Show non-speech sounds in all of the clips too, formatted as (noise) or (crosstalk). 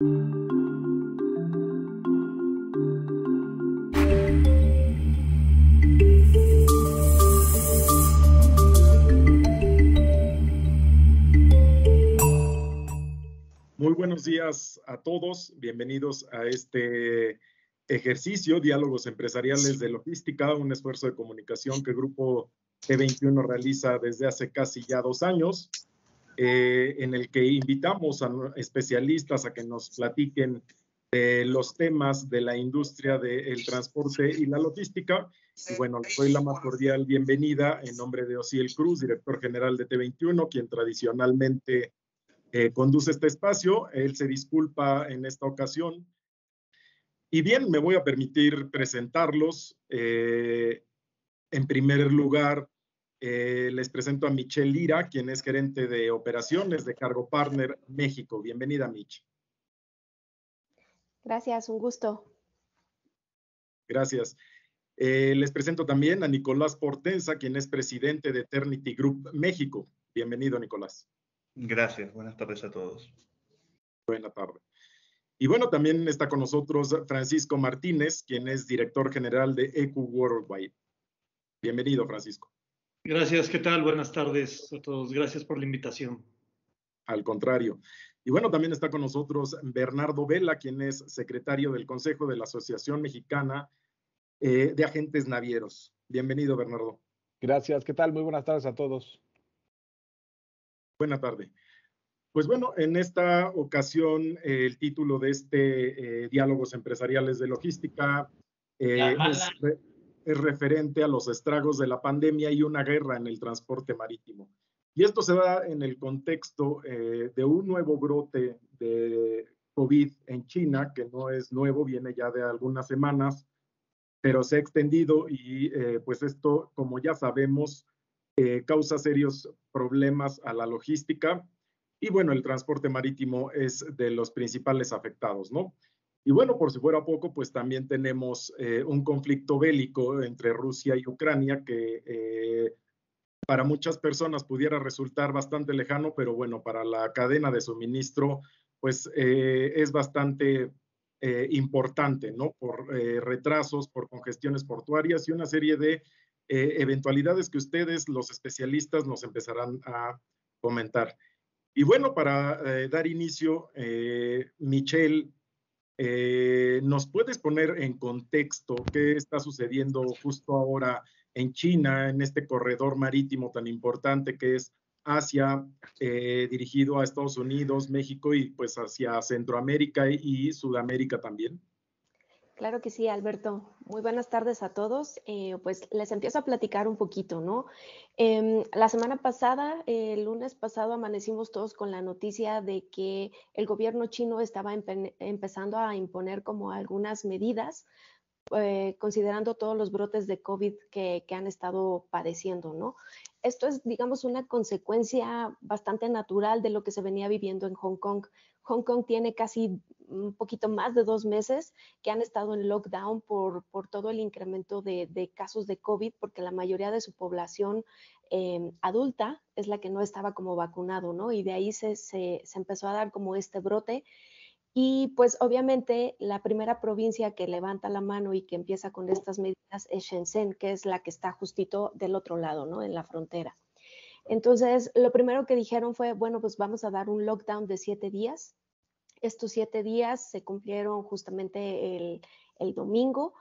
Muy buenos días a todos. Bienvenidos a este ejercicio, Diálogos Empresariales de Logística, un esfuerzo de comunicación que el Grupo T21 realiza desde hace casi ya dos años, eh, en el que invitamos a especialistas a que nos platiquen de los temas de la industria del transporte y la logística. Y bueno, les doy la más cordial bienvenida en nombre de Osiel Cruz, director general de T21, quien tradicionalmente eh, conduce este espacio. Él se disculpa en esta ocasión. Y bien, me voy a permitir presentarlos. Eh, en primer lugar, eh, les presento a Michelle Lira, quien es gerente de operaciones de Cargo Partner México. Bienvenida, Mich. Gracias, un gusto. Gracias. les presento también a Nicolás Portensa, quien es presidente de Eternity Group México. Bienvenido, Nicolás. Gracias, buenas tardes a todos. Buenas tardes. Y bueno, también está con nosotros Francisco Martínez, quien es director general de EQ Worldwide. Bienvenido, Francisco. Gracias, ¿qué tal? Buenas tardes a todos. Gracias por la invitación. Al contrario. Y bueno, también está con nosotros Bernardo Vela, quien es secretario del Consejo de la Asociación Mexicana eh, de Agentes Navieros. Bienvenido, Bernardo. Gracias, ¿qué tal? Muy buenas tardes a todos. Buena tarde. Pues bueno, en esta ocasión el título de este eh, Diálogos Empresariales de Logística eh, es, referente a los estragos de la pandemia y una guerra en el transporte marítimo. Y esto se da en el contexto eh, de un nuevo brote de COVID en China, que no es nuevo, viene ya de algunas semanas, pero se ha extendido y pues esto, como ya sabemos, eh, causa serios problemas a la logística y bueno, el transporte marítimo es de los principales afectados, ¿no? Y bueno, por si fuera poco, pues también tenemos eh, un conflicto bélico entre Rusia y Ucrania que eh, para muchas personas pudiera resultar bastante lejano, pero bueno, para la cadena de suministro, pues es bastante importante, ¿no? Por retrasos, por congestiones portuarias y una serie de eh, eventualidades que ustedes, los especialistas, nos empezarán a comentar. Y bueno, para eh, dar inicio, eh, ¿nos puedes poner en contexto qué está sucediendo justo ahora en China, en este corredor marítimo tan importante que es Asia, dirigido a Estados Unidos, México y pues hacia Centroamérica y Sudamérica también? Claro que sí, Alberto. Muy buenas tardes a todos. Eh, pues les empiezo a platicar un poquito, ¿no? Em, la semana pasada, el lunes pasado, amanecimos todos con la noticia de que el gobierno chino estaba empezando a imponer como algunas medidas, eh, considerando todos los brotes de COVID que, que han estado padeciendo, ¿no? Esto es, digamos, una consecuencia bastante natural de lo que se venía viviendo en Hong Kong. Hong Kong tiene casi un poquito más de dos meses que han estado en lockdown por, por todo el incremento de, casos de COVID, porque la mayoría de su población eh, adulta es la que no estaba como vacunado, ¿no? Y de ahí se, se, se empezó a dar como este brote. Y pues obviamente la primera provincia que levanta la mano y que empieza con estas medidas es Shenzhen, que es la que está justito del otro lado, ¿no? En la frontera. Entonces, lo primero que dijeron fue, bueno, pues vamos a dar un lockdown de siete días. Estos siete días se cumplieron justamente el, domingo.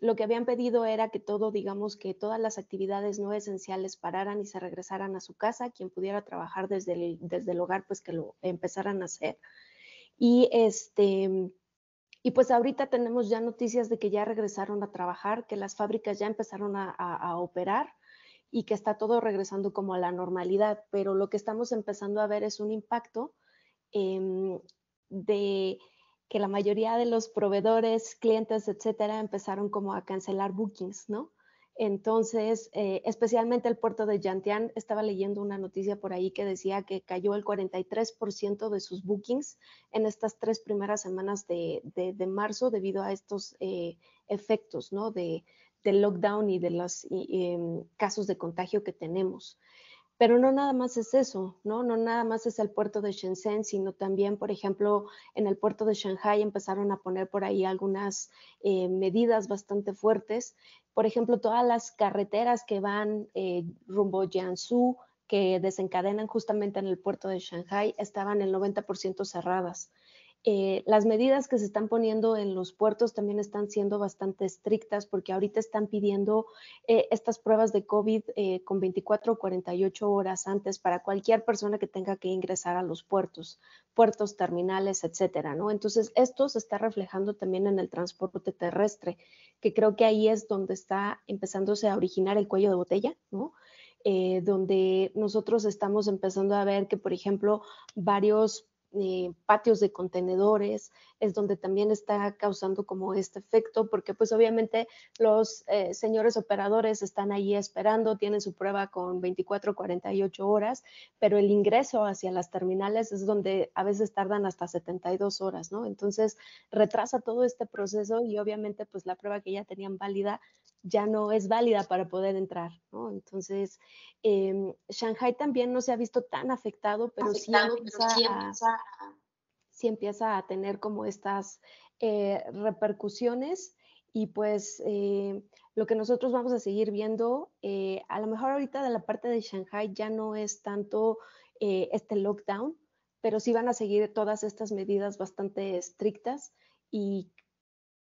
Lo que habían pedido era que todo, digamos, que todas las actividades no esenciales pararan y se regresaran a su casa. Quien pudiera trabajar desde el, desde el hogar, pues que lo empezaran a hacer. Y este, y pues ahorita tenemos ya noticias de que ya regresaron a trabajar, que las fábricas ya empezaron a operar y que está todo regresando como a la normalidad, pero lo que estamos empezando a ver es un impacto eh, de que la mayoría de los proveedores, clientes, etcétera, empezaron como a cancelar bookings, ¿no? Entonces, eh, especialmente el puerto de Yantian, estaba leyendo una noticia por ahí que decía que cayó el 43% de sus bookings en estas tres primeras semanas de, de, de marzo debido a estos eh, efectos, ¿no? Del lockdown y de los eh, casos de contagio que tenemos. Pero no nada más es eso, ¿no? No nada más es el puerto de Shenzhen, sino también, por ejemplo, en el puerto de Shanghai empezaron a poner por ahí algunas eh, medidas bastante fuertes. Por ejemplo, todas las carreteras que van eh, rumbo Jiangsu, que desencadenan justamente en el puerto de Shanghai, estaban el 90% cerradas. Eh, las medidas que se están poniendo en los puertos también están siendo bastante estrictas porque ahorita están pidiendo eh, estas pruebas de COVID eh, con 24 o 48 horas antes para cualquier persona que tenga que ingresar a los puertos, puertos, terminales, etcétera, ¿no? Entonces, esto se está reflejando también en el transporte terrestre, que creo que ahí es donde está empezándose a originar el cuello de botella, ¿no? donde nosotros estamos empezando a ver que, por ejemplo, varios eh, patios de contenedores, es donde también está causando como este efecto, porque pues obviamente los eh, señores operadores están ahí esperando, tienen su prueba con 24, 48 horas, pero el ingreso hacia las terminales es donde a veces tardan hasta 72 horas, ¿no? Entonces retrasa todo este proceso y obviamente pues la prueba que ya tenían válida ya no es válida para poder entrar, ¿no? Entonces, eh, Shanghai también no se ha visto tan afectado, pero, sí, empieza, a, tener como estas eh, repercusiones y pues eh, lo que nosotros vamos a seguir viendo, eh, a lo mejor ahorita de la parte de Shanghai ya no es tanto este lockdown, pero sí van a seguir todas estas medidas bastante estrictas y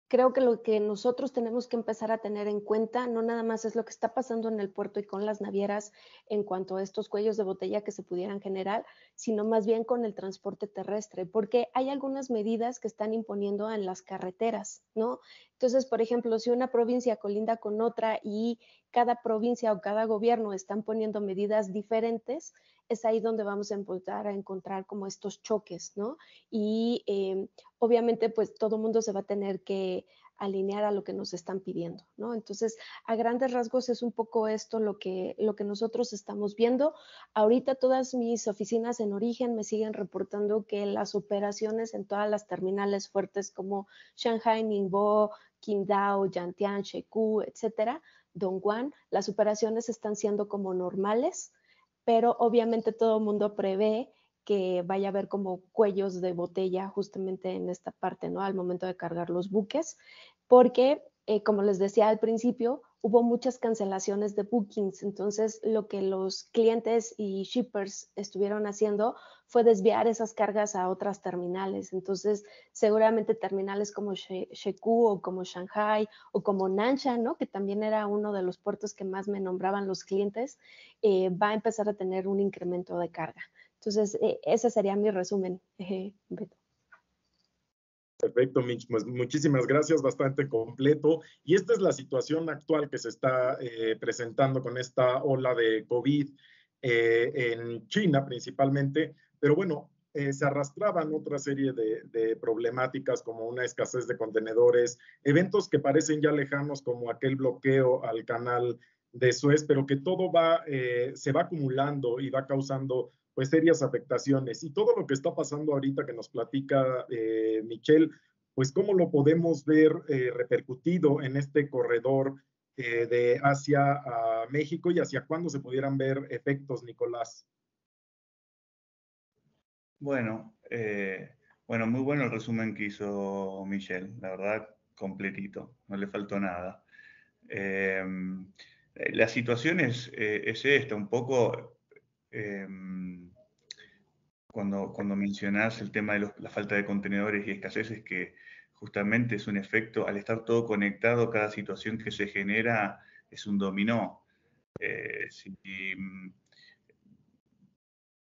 creo que lo que nosotros tenemos que empezar a tener en cuenta no nada más es lo que está pasando en el puerto y con las navieras en cuanto a estos cuellos de botella que se pudieran generar, sino más bien con el transporte terrestre, porque hay algunas medidas que están imponiendo en las carreteras, ¿no? Entonces, por ejemplo, si una provincia colinda con otra y cada provincia o cada gobierno están poniendo medidas diferentes, es ahí donde vamos a empezar a encontrar como estos choques, ¿no? Y em, obviamente pues todo mundo se va a tener que alinear a lo que nos están pidiendo, ¿no? Entonces, a grandes rasgos es un poco esto lo que, lo que nosotros estamos viendo. Ahorita todas mis oficinas en origen me siguen reportando que las operaciones en todas las terminales fuertes como Shanghai, Ningbo, Qingdao, Yantian, Sheku, etcétera, Dongguan, las operaciones están siendo como normales pero obviamente todo el mundo prevé que vaya a haber como cuellos de botella justamente en esta parte, ¿no? Al momento de cargar los buques, porque, eh, como les decía al principio, hubo muchas cancelaciones de bookings, entonces lo que los clientes y shippers estuvieron haciendo fue desviar esas cargas a otras terminales, entonces seguramente terminales como Sheku o como Shanghai o como Nansha, ¿no? que también era uno de los puertos que más me nombraban los clientes, eh, va a empezar a tener un incremento de carga. Entonces, eh, ese sería mi resumen. Perfecto. Pues muchísimas gracias, bastante completo. Y esta es la situación actual que se está eh, presentando con esta ola de COVID eh, en China principalmente. Pero bueno, eh, se arrastraban otra serie de, de, problemáticas como una escasez de contenedores, eventos que parecen ya lejanos como aquel bloqueo al canal de Suez, pero que todo va, se va acumulando y va causando pues serias afectaciones. Y todo lo que está pasando ahorita que nos platica eh, Michelle, pues cómo lo podemos ver eh, repercutido en este corredor eh, de Asia a México y hacia cuándo se pudieran ver efectos, Nicolás. Bueno, bueno, muy bueno el resumen que hizo Michelle, la verdad, completito, no le faltó nada. la situación es, es esta, un poco Em, cuando, cuando mencionás el tema de la falta de contenedores y escasez, es que justamente es un efecto, al estar todo conectado, cada situación que se genera es un dominó. Eh, mm,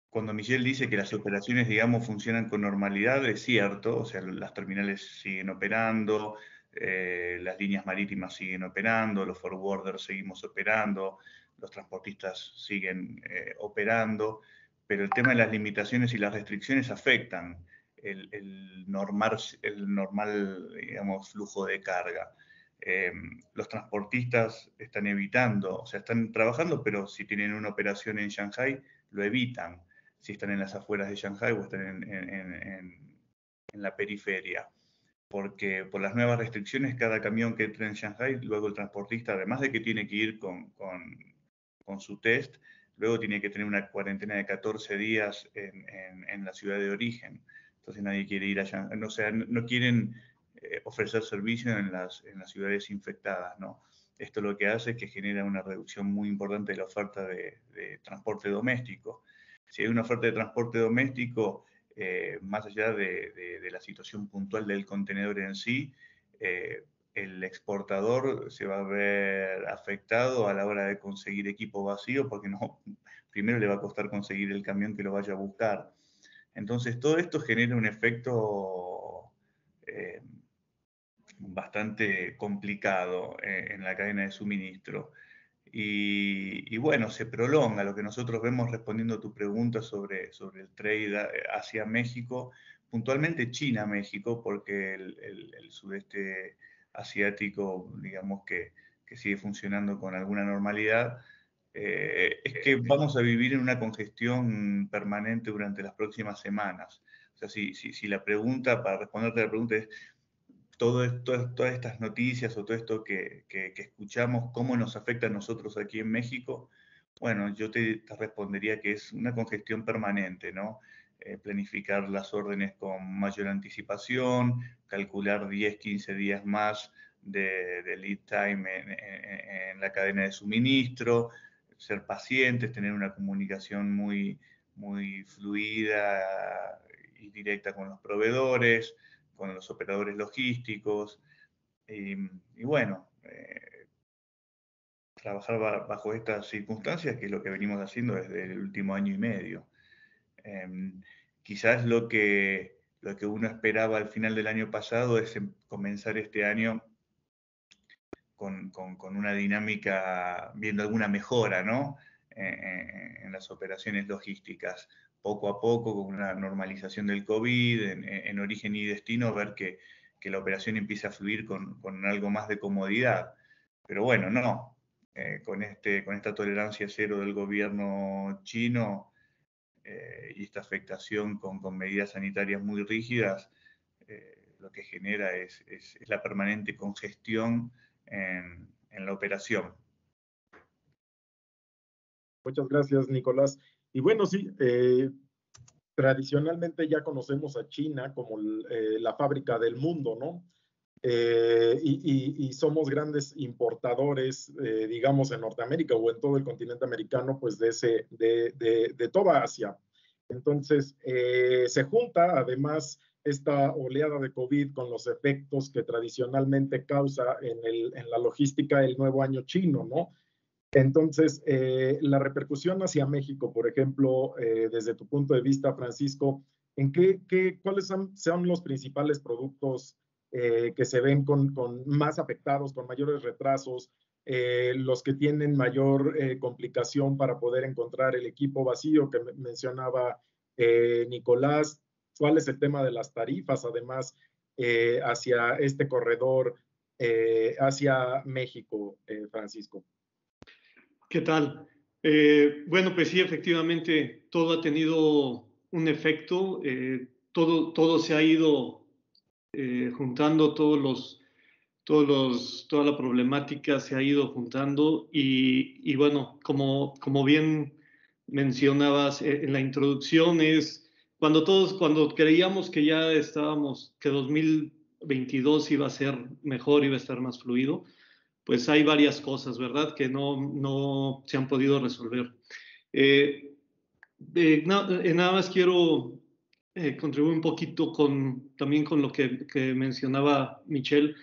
cuando Michelle dice que las operaciones, digamos, funcionan con normalidad, es cierto, o sea, las terminales siguen operando, eh, las líneas marítimas siguen operando, los forwarders seguimos operando, los transportistas siguen eh, operando, pero el tema de las limitaciones y las restricciones afectan el, normal, el normal digamos, flujo de carga. Em, los transportistas están evitando, o sea, están trabajando, pero si tienen una operación en Shanghai, lo evitan, si están en las afueras de Shanghai o están en, la periferia porque por las nuevas restricciones, cada camión que entra en Shanghai, luego el transportista, además de que tiene que ir con con su test, luego tiene que tener una cuarentena de 14 días en, la ciudad de origen. Entonces nadie quiere ir allá, no, sea, no quieren eh, ofrecer servicio en las, en las ciudades infectadas, ¿no? Esto lo que hace es que genera una reducción muy importante de la oferta de, transporte doméstico. Si hay una oferta de transporte doméstico, eh, más allá de, la situación puntual del contenedor en sí, eh, el exportador se va a ver afectado a la hora de conseguir equipo vacío porque no, (laughs) primero le va a costar conseguir el camión que lo vaya a buscar. Entonces todo esto genera un efecto eh, bastante complicado eh, en la cadena de suministro. Y, bueno, se prolonga lo que nosotros vemos respondiendo a tu pregunta sobre, sobre el trade hacia México, puntualmente China-México, porque el, el, sudeste asiático, digamos que, que, sigue funcionando con alguna normalidad, eh, es que vamos a vivir en una congestión permanente durante las próximas semanas. O sea, si, si, si la pregunta, para responderte a la pregunta es, todo, todas estas noticias o todo esto que, escuchamos, cómo nos afecta a nosotros aquí en México, bueno, yo te, respondería que es una congestión permanente, ¿no? Eh, planificar las órdenes con mayor anticipación, calcular 10, 15 días más de, lead time en, la cadena de suministro, ser pacientes, tener una comunicación muy, muy fluida y directa con los proveedores, con los operadores logísticos. Y, bueno, eh, trabajar bajo estas circunstancias, que es lo que venimos haciendo desde el último año y medio. Em, quizás lo que, lo que uno esperaba al final del año pasado es em, comenzar este año con, con, una dinámica, viendo alguna mejora, ¿no? Eh, eh, en las operaciones logísticas poco a poco, con una normalización del COVID, en, origen y destino, ver que, la operación empieza a fluir con, algo más de comodidad. Pero bueno, no. Eh, con, este, con esta tolerancia cero del gobierno chino eh, y esta afectación con, medidas sanitarias muy rígidas, eh, lo que genera es, la permanente congestión en, en la operación. Muchas gracias, Nicolás. Y bueno, sí, eh, tradicionalmente ya conocemos a China como la fábrica del mundo, ¿no? Eh, y, somos grandes importadores, digamos, en Norteamérica o en todo el continente americano, pues de, ese, de, toda Asia. Entonces, se junta además esta oleada de COVID con los efectos que tradicionalmente causa en, en la logística el nuevo año chino, ¿no? Entonces, eh, la repercusión hacia México, por ejemplo, eh, desde tu punto de vista, Francisco, ¿en qué, cuáles son, los principales productos eh, que se ven con, más afectados, con mayores retrasos, los que tienen mayor complicación para poder encontrar el equipo vacío que mencionaba Nicolás? ¿Cuál es el tema de las tarifas, además, hacia este corredor, hacia México, Francisco? ¿Qué tal? Eh, bueno, pues sí, efectivamente, todo ha tenido un efecto, eh, todo, todo se ha ido eh, juntando, todos los, todos los, toda la problemática se ha ido juntando y, y bueno, como, como bien mencionabas en la introducción, es cuando todos, cuando creíamos que ya estábamos, que 2022 iba a ser mejor, iba a estar más fluido, pues hay varias cosas, ¿verdad?, que no, no se han podido resolver. Eh, eh, nada más quiero eh, contribuir un poquito con, también con lo que, que mencionaba Michelle,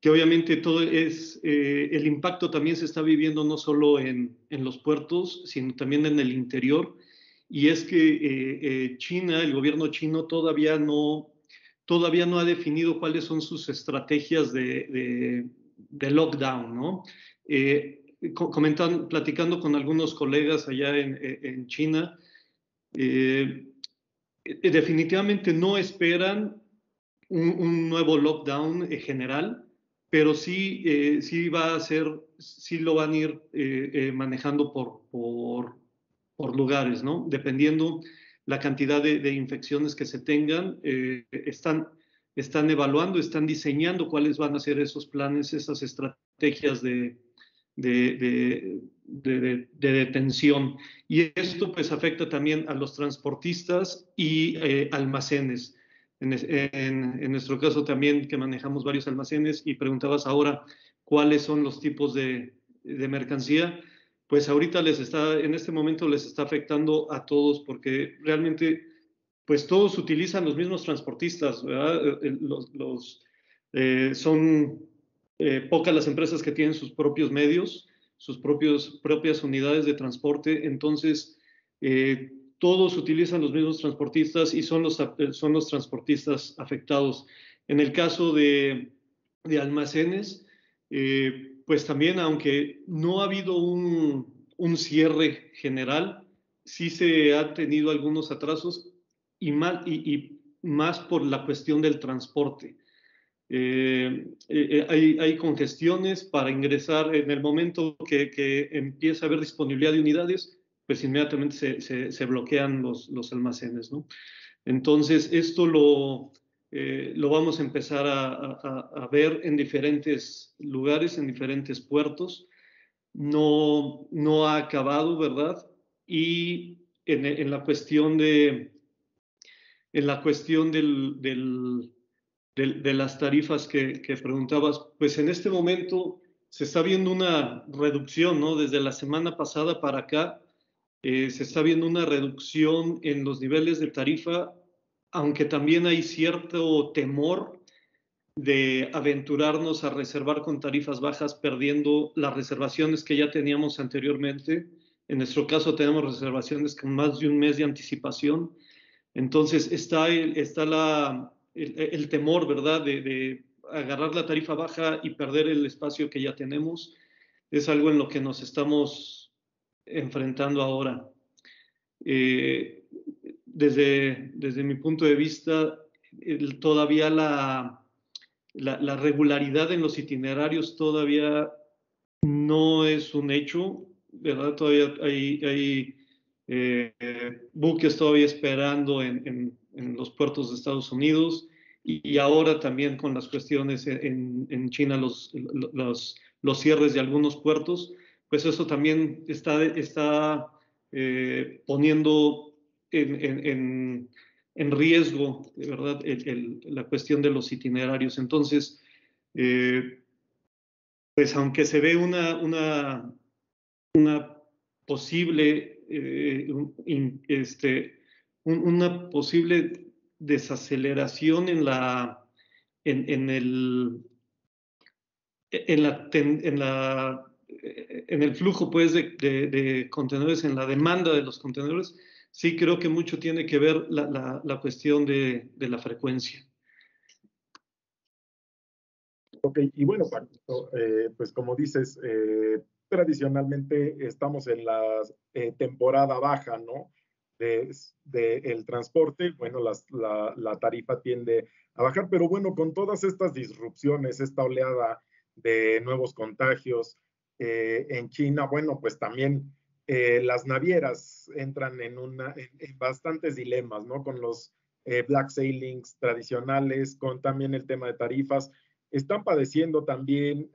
que obviamente todo es, el impacto también se está viviendo no solo en, en, los puertos, sino también en el interior. Y es que China, el gobierno chino todavía no, todavía no ha definido cuáles son sus estrategias de, de lockdown, ¿no? Eh, comentan, platicando con algunos colegas allá en, en China, eh, eh, definitivamente no esperan un, nuevo lockdown general, pero sí, sí va a ser, sí lo van a ir manejando por, por, lugares, ¿no? Dependiendo la cantidad de, infecciones que se tengan, están están evaluando, están diseñando cuáles van a ser esos planes, esas estrategias de, detención. Y esto pues afecta también a los transportistas y eh, almacenes. En, nuestro caso también que manejamos varios almacenes y preguntabas ahora cuáles son los tipos de, de mercancía, pues ahorita les está, en este momento les está afectando a todos porque realmente pues todos utilizan los mismos transportistas, ¿verdad? Eh, los, eh, son pocas las empresas que tienen sus propios medios sus propios, propias unidades de transporte. Entonces, eh, todos utilizan los mismos transportistas y son los, son los transportistas afectados. En el caso de, de almacenes, eh, pues también, aunque no ha habido un, un, cierre general, sí se ha tenido algunos atrasos y y, y más por la cuestión del transporte. Eh, eh, hay, hay, congestiones para ingresar en el momento que, que, empieza a haber disponibilidad de unidades, pues inmediatamente se, se, bloquean los, los, almacenes, ¿no? Entonces, esto lo, eh, lo vamos a empezar a, a, ver en diferentes lugares, en diferentes puertos. No, no ha acabado, ¿verdad? Y en, en la cuestión de, en la cuestión del, del de, las tarifas que, preguntabas, pues en este momento se está viendo una reducción, ¿no? Desde la semana pasada para acá, eh, se está viendo una reducción en los niveles de tarifa, aunque también hay cierto temor de aventurarnos a reservar con tarifas bajas perdiendo las reservaciones que ya teníamos anteriormente. En nuestro caso tenemos reservaciones con más de un mes de anticipación. Entonces está, está la, el, temor, ¿verdad?, de, agarrar la tarifa baja y perder el espacio que ya tenemos, es algo en lo que nos estamos enfrentando ahora. Eh, desde, desde mi punto de vista, todavía la, la, regularidad en los itinerarios todavía no es un hecho, ¿verdad? Todavía hay, hay eh, buques todavía esperando en, en los puertos de Estados Unidos y, ahora también con las cuestiones en, en China, los, los, los, cierres de algunos puertos, pues eso también está, está eh, poniendo en, en, en, riesgo, verdad, la cuestión de los itinerarios. Entonces, eh, pues aunque se ve una, una, una posible eh, este, una posible desaceleración en la en, en el en la, en la en el flujo pues de, contenedores, en la demanda de los contenedores, sí creo que mucho tiene que ver la, la, cuestión de, de, la frecuencia. Ok, y bueno, eh, pues como dices, eh, tradicionalmente estamos en la eh, temporada baja, ¿no? De, el transporte, bueno, la, la, tarifa tiende a bajar, pero bueno, con todas estas disrupciones, esta oleada de nuevos contagios eh, en China, bueno, pues también eh, las navieras entran en, una, en, bastantes dilemas, ¿no? Con los eh, black sailings tradicionales, con también el tema de tarifas, están padeciendo también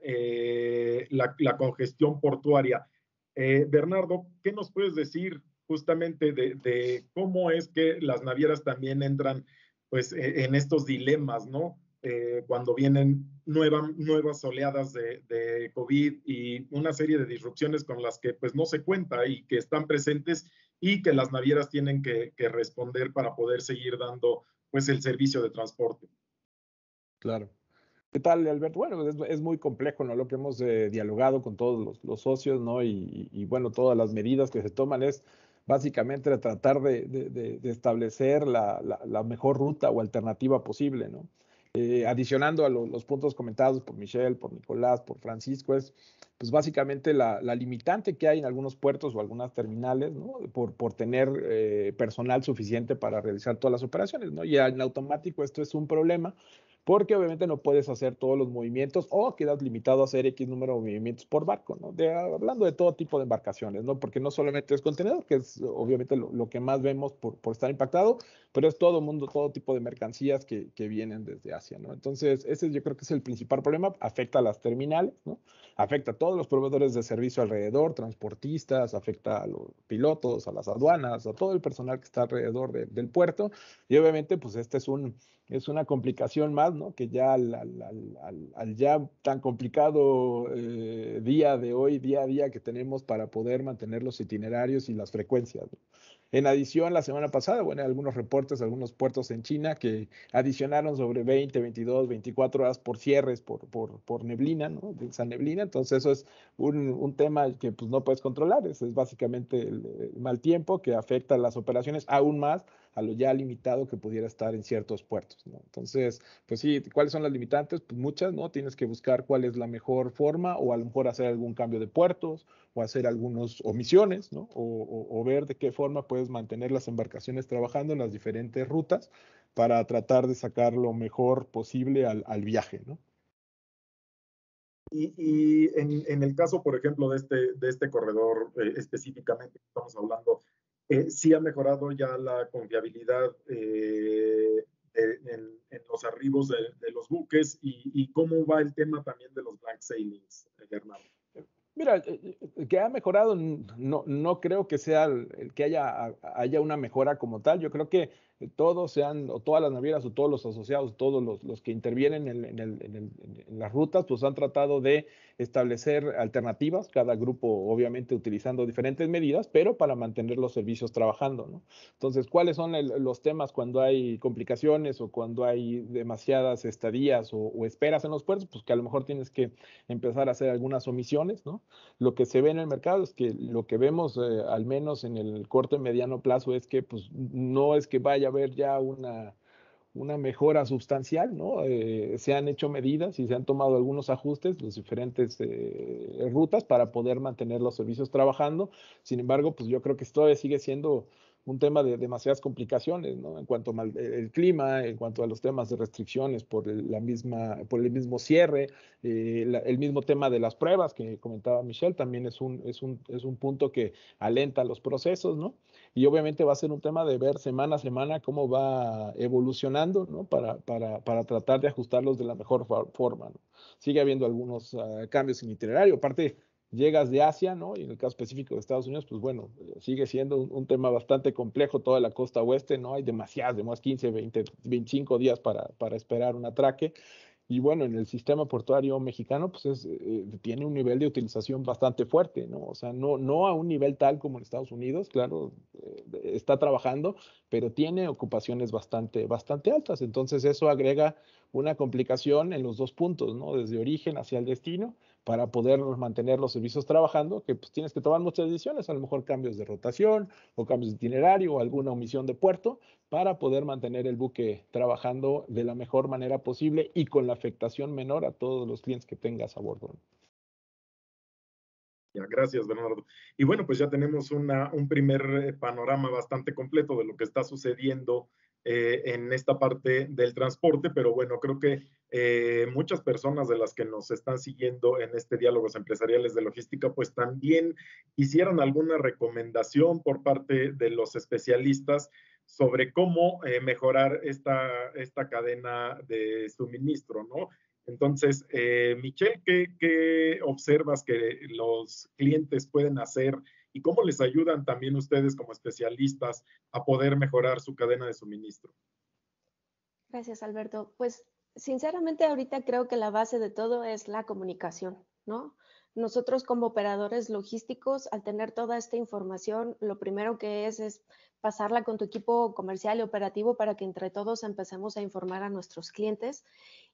la, congestión portuaria. Bernardo, ¿qué nos puedes decir justamente de, cómo es que las navieras también entran pues e, en estos dilemas, ¿no? Eh, cuando vienen nuevas oleadas de, COVID y una serie de disrupciones con las que pues no se cuenta y que están presentes y que las navieras tienen que, responder para poder seguir dando pues el servicio de transporte. Claro. ¿Qué tal, Alberto? Bueno, es, muy complejo, ¿no? Lo que hemos eh, dialogado con todos los, socios, ¿no? Y, bueno, todas las medidas que se toman es básicamente tratar de, establecer la, mejor ruta o alternativa posible, ¿no? Eh, adicionando a los puntos comentados por Michelle, por Nicolás, por Francisco, es pues básicamente la, limitante que hay en algunos puertos o algunas terminales, ¿no? Por, por tener eh, personal suficiente para realizar todas las operaciones, ¿no? Y en automático esto es un problema porque obviamente no puedes hacer todos los movimientos o quedas limitado a hacer X número de movimientos por barco, ¿no? hablando de todo tipo de embarcaciones, ¿no? Porque no solamente es contenedor, que es obviamente lo, que más vemos por, por, estar impactado, pero es todo mundo, todo tipo de mercancías que, que, vienen desde Asia, ¿no? Entonces, ese yo creo que es el principal problema, afecta a las terminales, ¿no? Afecta a todos los proveedores de servicio alrededor, transportistas, afecta a los pilotos, a las aduanas, a todo el personal que está alrededor del puerto, y obviamente, pues este es un es una complicación más, ¿no? Que ya al, ya tan complicado eh, día de hoy, día a día que tenemos para poder mantener los itinerarios y las frecuencias. En adición, la semana pasada, bueno, algunos reportes, algunos puertos en China que adicionaron sobre 20, 22, 24 horas por cierres, por, por, por neblina, ¿no? De esa neblina. Entonces, eso es un, un tema que pues, no puedes controlar. Es básicamente el, mal tiempo que afecta las operaciones aún más a lo ya limitado que pudiera estar en ciertos puertos. Entonces, pues sí, ¿cuáles son las limitantes? Pues muchas, ¿no? Tienes que buscar cuál es la mejor forma o a lo mejor hacer algún cambio de puertos o hacer algunas omisiones, ¿no? O, o, ver de qué forma puedes mantener las embarcaciones trabajando en las diferentes rutas para tratar de sacar lo mejor posible al, viaje, ¿no? Y, en, el caso, por ejemplo, de este, de este corredor eh, específicamente estamos hablando, eh, sí ha mejorado ya la confiabilidad eh, en, los arribos de, los buques y, cómo va el tema también de los blank sailings, Hernán. Mira, que ha mejorado, no, no creo que sea el, que haya, haya una mejora como tal. Yo creo que todos sean, o todas las navieras, o todos los asociados, todos los, los que intervienen en, en, el, en, las rutas, pues han tratado de establecer alternativas, cada grupo obviamente utilizando diferentes medidas, pero para mantener los servicios trabajando, ¿no? Entonces, ¿cuáles son los temas cuando hay complicaciones o cuando hay demasiadas estadías o, esperas en los puertos? Pues que a lo mejor tienes que empezar a hacer algunas omisiones, ¿no? Lo que se ve en el mercado es que lo que vemos, eh, al menos en el corto y mediano plazo, es que pues no es que vaya haber ya una, una mejora sustancial, ¿no? Eh, se han hecho medidas y se han tomado algunos ajustes, las diferentes eh, rutas para poder mantener los servicios trabajando. Sin embargo, pues yo creo que todavía sigue siendo un tema de demasiadas complicaciones, ¿no? En cuanto al el clima, en cuanto a los temas de restricciones por el, la misma, por el mismo cierre, eh, el mismo tema de las pruebas que comentaba Michelle, también es un, es un, es un punto que alenta los procesos, ¿no? Y obviamente va a ser un tema de ver semana a semana cómo va evolucionando, ¿no? Para, para, para tratar de ajustarlos de la mejor forma, ¿no? Sigue habiendo algunos uh, cambios en itinerario, aparte llegas de Asia, ¿no? Y en el caso específico de Estados Unidos, pues bueno, sigue siendo un, tema bastante complejo toda la costa oeste, ¿no? Hay demasiadas, de más 15, 20, 25 días para, para esperar un atraque. Y bueno, en el sistema portuario mexicano, pues es, eh, tiene un nivel de utilización bastante fuerte, ¿no? O sea, no, no a un nivel tal como en Estados Unidos, claro, eh, está trabajando, pero tiene ocupaciones bastante, bastante altas. Entonces eso agrega una complicación en los dos puntos, ¿no? Desde origen hacia el destino para poder mantener los servicios trabajando, que pues tienes que tomar muchas decisiones, a lo mejor cambios de rotación o cambios de itinerario o alguna omisión de puerto para poder mantener el buque trabajando de la mejor manera posible y con la afectación menor a todos los clientes que tengas a bordo. Ya, gracias, Bernardo. Y bueno, pues ya tenemos una, un primer eh, panorama bastante completo de lo que está sucediendo eh, en esta parte del transporte, pero bueno, creo que eh, muchas personas de las que nos están siguiendo en este diálogos empresariales de logística, pues también hicieron alguna recomendación por parte de los especialistas sobre cómo eh, mejorar esta, esta cadena de suministro, ¿no? Entonces, Michelle, ¿qué, ¿qué observas que los clientes pueden hacer y cómo les ayudan también ustedes como especialistas a poder mejorar su cadena de suministro. Gracias, Alberto. Pues sinceramente ahorita creo que la base de todo es la comunicación, ¿no? Nosotros como operadores logísticos, al tener toda esta información, lo primero que es es pasarla con tu equipo comercial y operativo para que entre todos empecemos a informar a nuestros clientes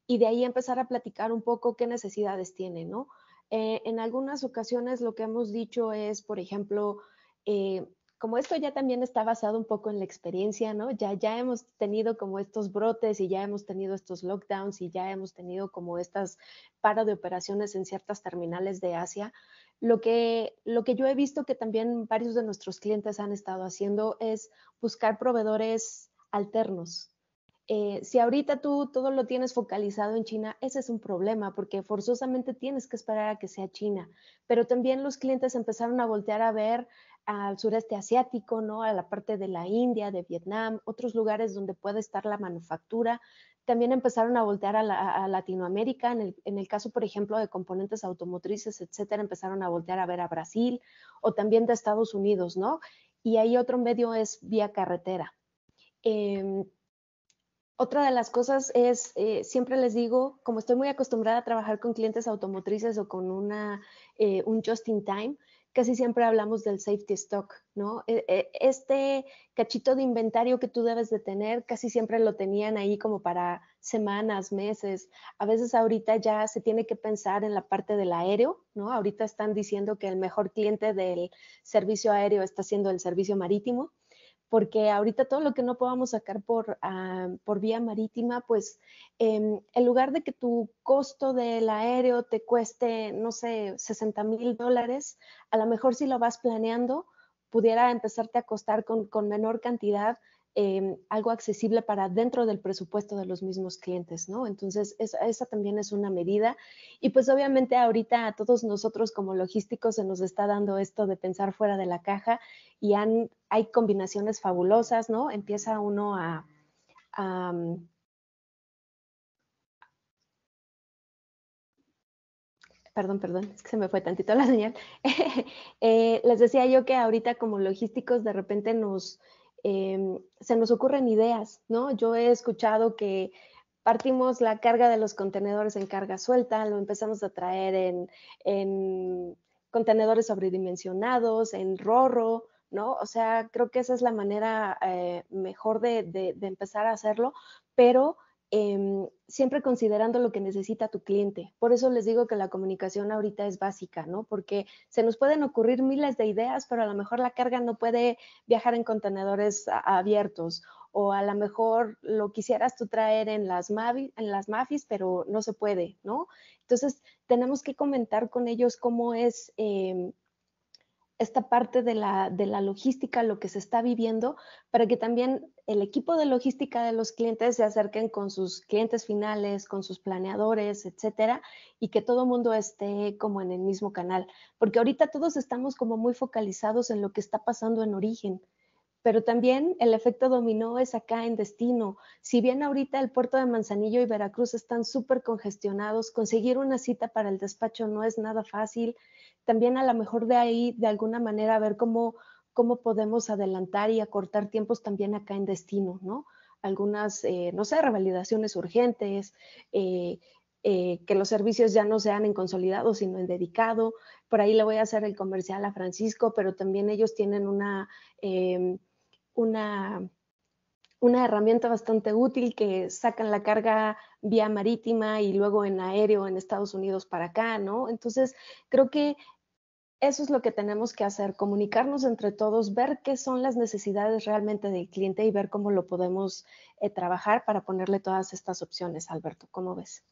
y de ahí empezar a platicar un poco qué necesidades tienen, ¿no? Eh, en algunas ocasiones lo que hemos dicho es, por ejemplo, eh, como esto ya también está basado un poco en la experiencia, ¿no? Ya, ya hemos tenido como estos brotes y ya hemos tenido estos lockdowns y ya hemos tenido como estas paro de operaciones en ciertas terminales de Asia. Lo que, lo que yo he visto que también varios de nuestros clientes han estado haciendo es buscar proveedores alternos, Eh, si ahorita tú todo lo tienes focalizado en China, ese es un problema porque forzosamente tienes que esperar a que sea China. Pero también los clientes empezaron a voltear a ver al sureste asiático, ¿no? A la parte de la India, de Vietnam, otros lugares donde puede estar la manufactura. También empezaron a voltear a, Latinoamérica, en el, caso, por ejemplo, de componentes automotrices, etcétera, empezaron a voltear a ver a Brasil o también de Estados Unidos, ¿no? Y ahí otro medio es vía carretera. Em, otra de las cosas es, eh, siempre les digo, como estoy muy acostumbrada a trabajar con clientes automotrices o con una, eh, un just in time, casi siempre hablamos del safety stock, ¿no? E, e, este cachito de inventario que tú debes de tener, casi siempre lo tenían ahí como para semanas, meses. A veces ahorita ya se tiene que pensar en la parte del aéreo, ¿no? Ahorita están diciendo que el mejor cliente del servicio aéreo está siendo el servicio marítimo porque ahorita todo lo que no podamos sacar por, ah, por vía marítima, pues em, en lugar de que tu costo del aéreo te cueste, no sé, 60 mil dólares, a lo mejor si lo vas planeando, pudiera empezarte a costar con, con menor cantidad Em, algo accesible para dentro del presupuesto de los mismos clientes, ¿no? Entonces, esa, también es una medida. Y pues obviamente ahorita a todos nosotros como logísticos se nos está dando esto de pensar fuera de la caja y hay combinaciones fabulosas, ¿no? Empieza uno a... Mm, perdón, perdón, es que se me fue tantito la señal. (laughs) Eh, les decía yo que ahorita como logísticos de repente nos, Em, se nos ocurren ideas, ¿no? Yo he escuchado que partimos la carga de los contenedores en carga suelta, lo empezamos a traer en, contenedores sobredimensionados, en rorro, ¿no? O sea, creo que esa es la manera eh, mejor de, de, empezar a hacerlo, pero Em, siempre considerando lo que necesita tu cliente. Por eso les digo que la comunicación ahorita es básica, ¿no? Porque se nos pueden ocurrir miles de ideas, pero a lo mejor la carga no puede viajar en contenedores abiertos o a lo mejor lo quisieras tú traer en las, en las MAFIS, pero no se puede, ¿no? Entonces, tenemos que comentar con ellos cómo es em, esta parte de la, de la, logística, lo que se está viviendo, para que también el equipo de logística de los clientes se acerquen con sus clientes finales, con sus planeadores, etcétera, y que todo el mundo esté como en el mismo canal. Porque ahorita todos estamos como muy focalizados en lo que está pasando en origen, pero también el efecto dominó es acá en destino. Si bien ahorita el puerto de Manzanillo y Veracruz están súper congestionados, conseguir una cita para el despacho no es nada fácil también a lo mejor de ahí, de alguna manera, ver cómo, cómo podemos adelantar y acortar tiempos también acá en destino, ¿no? Algunas, eh, no sé, revalidaciones urgentes, eh, eh, que los servicios ya no sean en consolidado, sino en dedicado. Por ahí le voy a hacer el comercial a Francisco, pero también ellos tienen una, una, una herramienta bastante útil que sacan la carga vía marítima y luego en aéreo en Estados Unidos para acá, ¿no? Entonces, creo que eso es lo que tenemos que hacer, comunicarnos entre todos, ver qué son las necesidades realmente del cliente y ver cómo lo podemos eh, trabajar para ponerle todas estas opciones. Alberto, ¿cómo ves?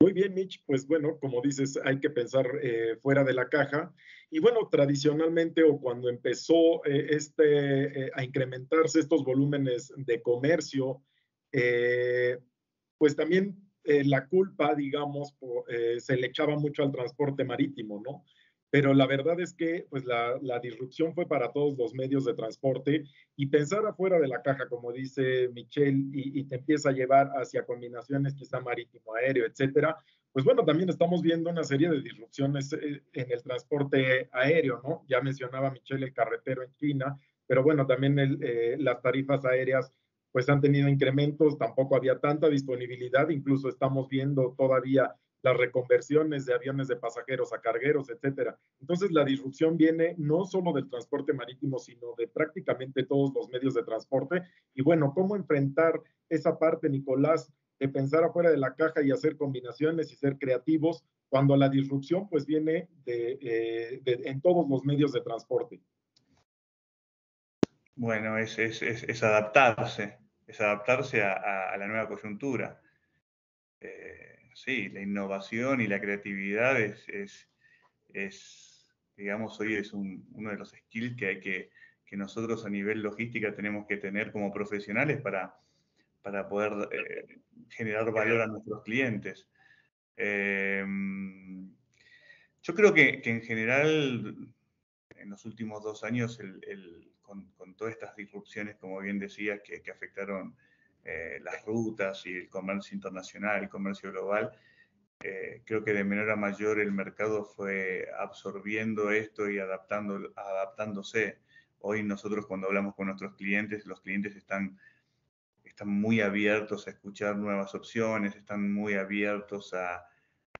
Muy bien, Mitch. Pues bueno, como dices, hay que pensar eh, fuera de la caja. Y bueno, tradicionalmente o cuando empezó eh, este, a incrementarse estos volúmenes de comercio, pues también eh, la culpa, digamos, eh, se le echaba mucho al transporte marítimo, ¿no? Pero la verdad es que pues la, disrupción fue para todos los medios de transporte y pensar afuera de la caja, como dice Michelle, y, te empieza a llevar hacia combinaciones quizá marítimo, aéreo, etcétera, pues bueno, también estamos viendo una serie de disrupciones eh, en el transporte aéreo, ¿no? Ya mencionaba Michelle el carretero en China, pero bueno, también las tarifas aéreas pues han tenido incrementos, tampoco había tanta disponibilidad, incluso estamos viendo todavía las reconversiones de aviones de pasajeros a cargueros, etcétera. Entonces, la disrupción viene no solo del transporte marítimo, sino de prácticamente todos los medios de transporte. Y bueno, ¿cómo enfrentar esa parte, Nicolás, de pensar afuera de la caja y hacer combinaciones y ser creativos cuando la disrupción pues viene eh, en todos los medios de transporte? Bueno, es adaptarse, es adaptarse a, la nueva coyuntura. Eh, sí, la innovación y la creatividad es, es, digamos, hoy es uno de los skills que hay que, nosotros a nivel logística tenemos que tener como profesionales para, para poder eh, generar valor a nuestros clientes. Em, yo creo que, en general, en los últimos dos años, con, todas estas disrupciones, como bien decías, que, afectaron eh, las rutas y el comercio internacional, el comercio global, eh, creo que de menor a mayor el mercado fue absorbiendo esto y adaptando, adaptándose. Hoy nosotros cuando hablamos con nuestros clientes, los clientes están, están muy abiertos a escuchar nuevas opciones, están muy abiertos a,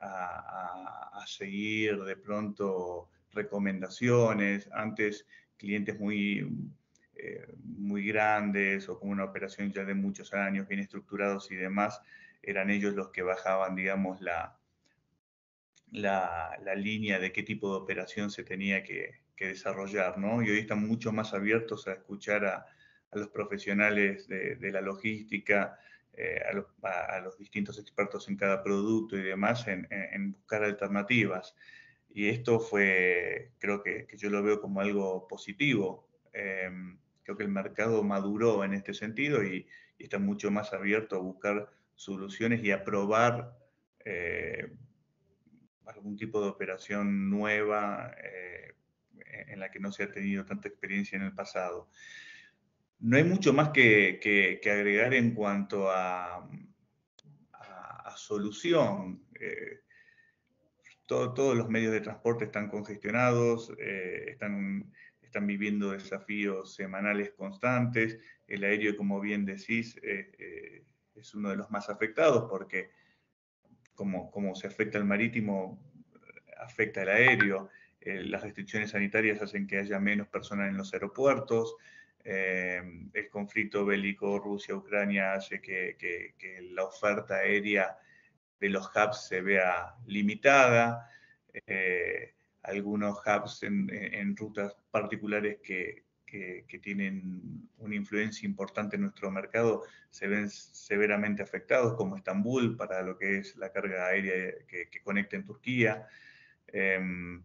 a, seguir de pronto recomendaciones. Antes clientes muy, eh, muy grandes o con una operación ya de muchos años, bien estructurados y demás, eran ellos los que bajaban, digamos, la, la, línea de qué tipo de operación se tenía que, desarrollar, ¿no? Y hoy están mucho más abiertos a escuchar a, los profesionales de, la logística, eh, a, los, distintos expertos en cada producto y demás, en, buscar alternativas. Y esto fue, creo que, yo lo veo como algo positivo. Em, creo que el mercado maduró en este sentido y, está mucho más abierto a buscar soluciones y aprobar eh, algún tipo de operación nueva eh, en la que no se ha tenido tanta experiencia en el pasado. No hay mucho más que, agregar en cuanto a, solución. Eh, todos los medios de transporte están congestionados, están, viviendo desafíos semanales constantes. El aéreo, como bien decís, es uno de los más afectados porque como, como se afecta el marítimo, afecta el aéreo. Eh, las restricciones sanitarias hacen que haya menos personas en los aeropuertos. Eh, el conflicto bélico Rusia-Ucrania hace que, la oferta aérea de los hubs se vea limitada. Eh, algunos hubs en rutas particulares que, tienen una influencia importante en nuestro mercado se ven severamente afectados, como Estambul, para lo que es la carga aérea que, conecta en Turquía. Em,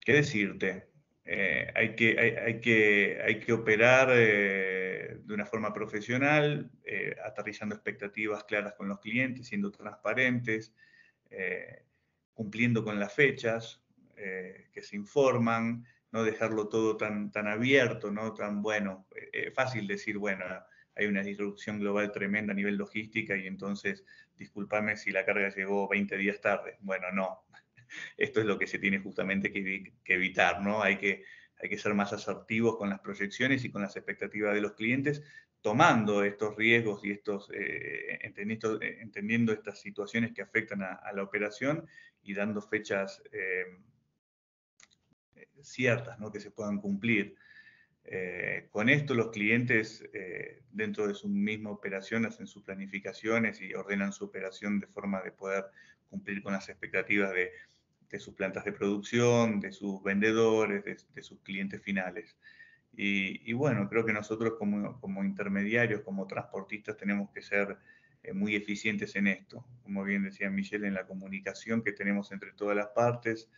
¿Qué decirte? Eh, hay, que, hay, que, hay que operar eh, de una forma profesional, eh, aterrizando expectativas claras con los clientes, siendo transparentes, cumpliendo con las fechas que se informan, no dejarlo todo tan, tan abierto, no tan bueno. Es eh, eh, fácil decir, bueno, hay una disrupción global tremenda a nivel logística y entonces, discúlpame si la carga llegó 20 días tarde. Bueno, no. (laughs) Esto es lo que se tiene justamente que, evitar, ¿no? Hay que, hay que ser más asertivos con las proyecciones y con las expectativas de los clientes, tomando estos riesgos y estos, eh, entendiendo, estas situaciones que afectan a, la operación y dando fechas ciertas, ¿no? que se puedan cumplir. Eh, con esto los clientes eh, dentro de su misma operación hacen sus planificaciones y ordenan su operación de forma de poder cumplir con las expectativas de, sus plantas de producción, de sus vendedores, de, sus clientes finales. Y, bueno, creo que nosotros como, como, intermediarios, como transportistas, tenemos que ser eh, muy eficientes en esto. Como bien decía Michelle, en la comunicación que tenemos entre todas las partes,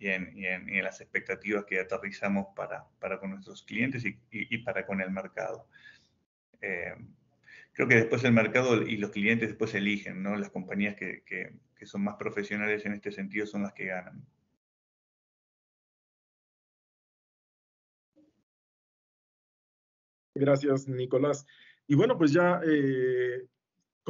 y en, las expectativas que aterrizamos para, para con nuestros clientes y, para con el mercado. Eh, creo que después el mercado y los clientes después eligen, ¿no? Las compañías que, que, son más profesionales en este sentido son las que ganan. Gracias, Nicolás. Y bueno, pues ya, eh,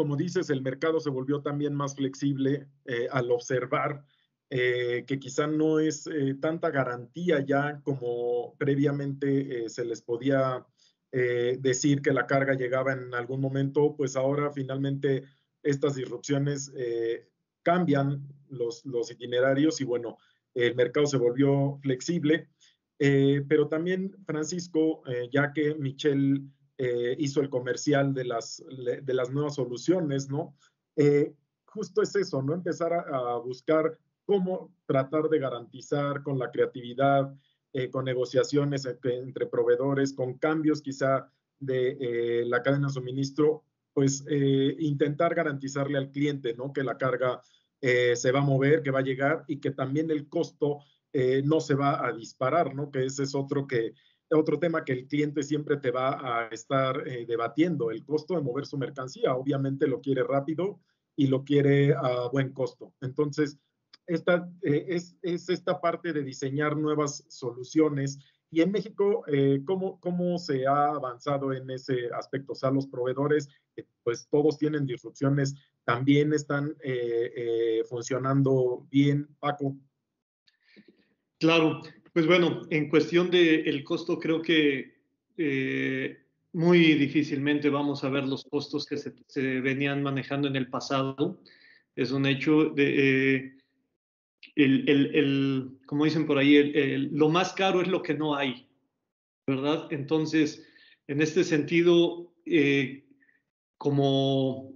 como dices, el mercado se volvió también más flexible eh, al observar eh, que quizá no es eh, tanta garantía ya como previamente se les podía decir que la carga llegaba en algún momento, pues ahora finalmente estas disrupciones cambian los, los, itinerarios y bueno, el mercado se volvió flexible. pero también, Francisco, ya que Michelle hizo el comercial de las, de las nuevas soluciones, ¿no? justo es eso, ¿no? Empezar a buscar cómo tratar de garantizar con la creatividad, eh, con negociaciones entre, proveedores, con cambios quizá de eh, la cadena de suministro, pues eh, intentar garantizarle al cliente, ¿no? Que la carga se va a mover, que va a llegar y que también el costo eh, no se va a disparar, ¿no? Que ese es otro que otro tema que el cliente siempre te va a estar eh, debatiendo, el costo de mover su mercancía. Obviamente lo quiere rápido y lo quiere a buen costo. Entonces, esta, eh, es, es, esta parte de diseñar nuevas soluciones. Y en México, eh, ¿cómo, ¿cómo, se ha avanzado en ese aspecto? O sea, los proveedores, pues todos tienen disrupciones, también están funcionando bien, Paco. Claro, pues bueno, en cuestión del costo, creo que eh, muy difícilmente vamos a ver los costos que se, venían manejando en el pasado. Es un hecho de, eh, el, como dicen por ahí, lo más caro es lo que no hay, ¿verdad? Entonces, en este sentido, eh, como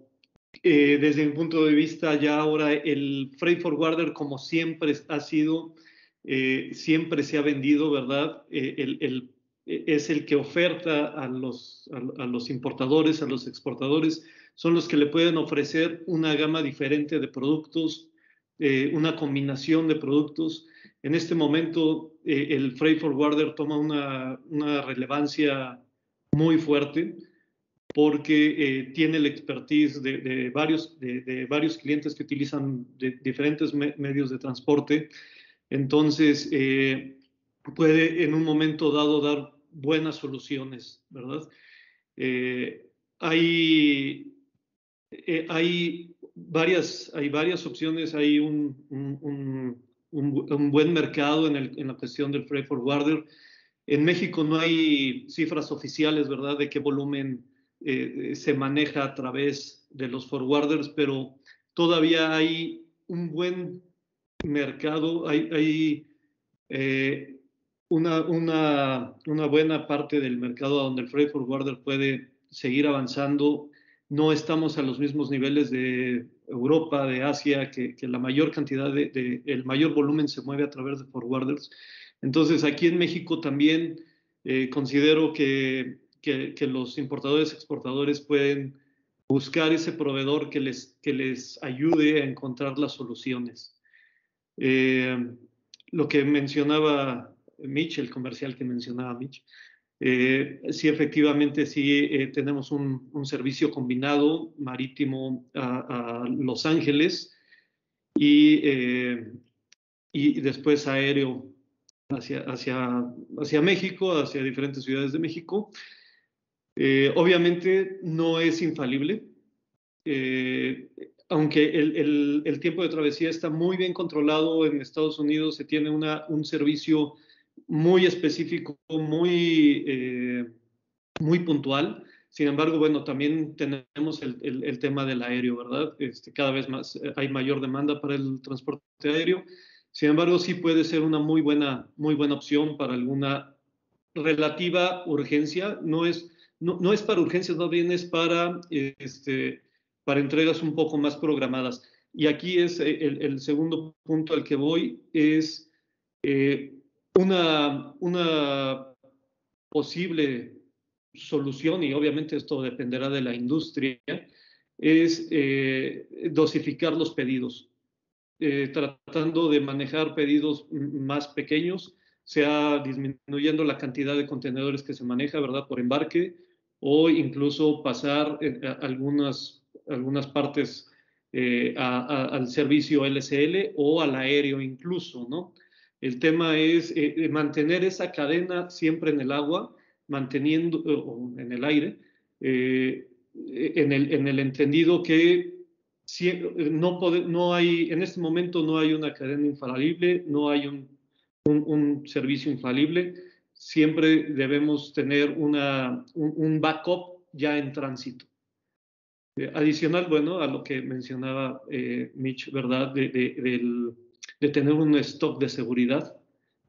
desde mi punto de vista, ya ahora el freight forwarder, como siempre ha sido, eh, siempre se ha vendido, ¿verdad? Eh, el, eh, es el que oferta a los, a, los importadores, a los exportadores, son los que le pueden ofrecer una gama diferente de productos, una combinación de productos. En este momento, el freight forwarder toma una, una relevancia muy fuerte porque tiene el expertise de, de varios, de, de, varios clientes que utilizan diferentes medios de transporte entonces, eh, puede en un momento dado dar buenas soluciones, ¿verdad? Eh, hay, eh, hay, varias, hay varias opciones, hay un, un, un, buen mercado en, el, en, la cuestión del freight forwarder. En México no hay cifras oficiales, ¿verdad?, de qué volumen se maneja a través de los forwarders, pero todavía hay un buen mercado, hay, eh, una, buena parte del mercado donde el freight forwarder puede seguir avanzando. No estamos a los mismos niveles de Europa, de Asia, que, la mayor cantidad de, el mayor volumen se mueve a través de forwarders. Entonces, aquí en México también eh, considero que, que, que, los importadores exportadores pueden buscar ese proveedor que les, que les ayude a encontrar las soluciones. Eh, lo que mencionaba Mitch, el comercial que mencionaba Mitch, eh, sí, efectivamente, sí eh, tenemos un, servicio combinado marítimo a, Los Ángeles y, y, después aéreo hacia, hacia, hacia México, hacia diferentes ciudades de México. obviamente no es infalible aunque el, tiempo de travesía está muy bien controlado en Estados Unidos, se tiene una, un servicio muy específico, muy, eh, muy puntual. Sin embargo, bueno, también tenemos el, tema del aéreo, ¿verdad? Este, cada vez más eh, hay mayor demanda para el transporte aéreo. Sin embargo, sí puede ser una muy buena, muy buena opción para alguna relativa urgencia. No es, no, no es para urgencias, no bien es para este, para entregas un poco más programadas. Y aquí es eh, el, segundo punto al que voy, es eh, una, una posible solución, y obviamente esto dependerá de la industria, es eh, dosificar los pedidos, tratando de manejar pedidos más pequeños, sea disminuyendo la cantidad de contenedores que se maneja, ¿verdad?, por embarque, o incluso pasar algunas algunas partes eh, al servicio LCL o al aéreo incluso, ¿no? El tema es eh, mantener esa cadena siempre en el agua, manteniendo, o en el aire, eh, en, el, en, el, entendido que no, no hay, en este momento no hay una cadena infalible, no hay un, un, servicio infalible, siempre debemos tener una, un backup ya en tránsito. Eh, adicional, bueno, a lo que mencionaba eh, Mitch, ¿verdad? De, de, tener un stock de seguridad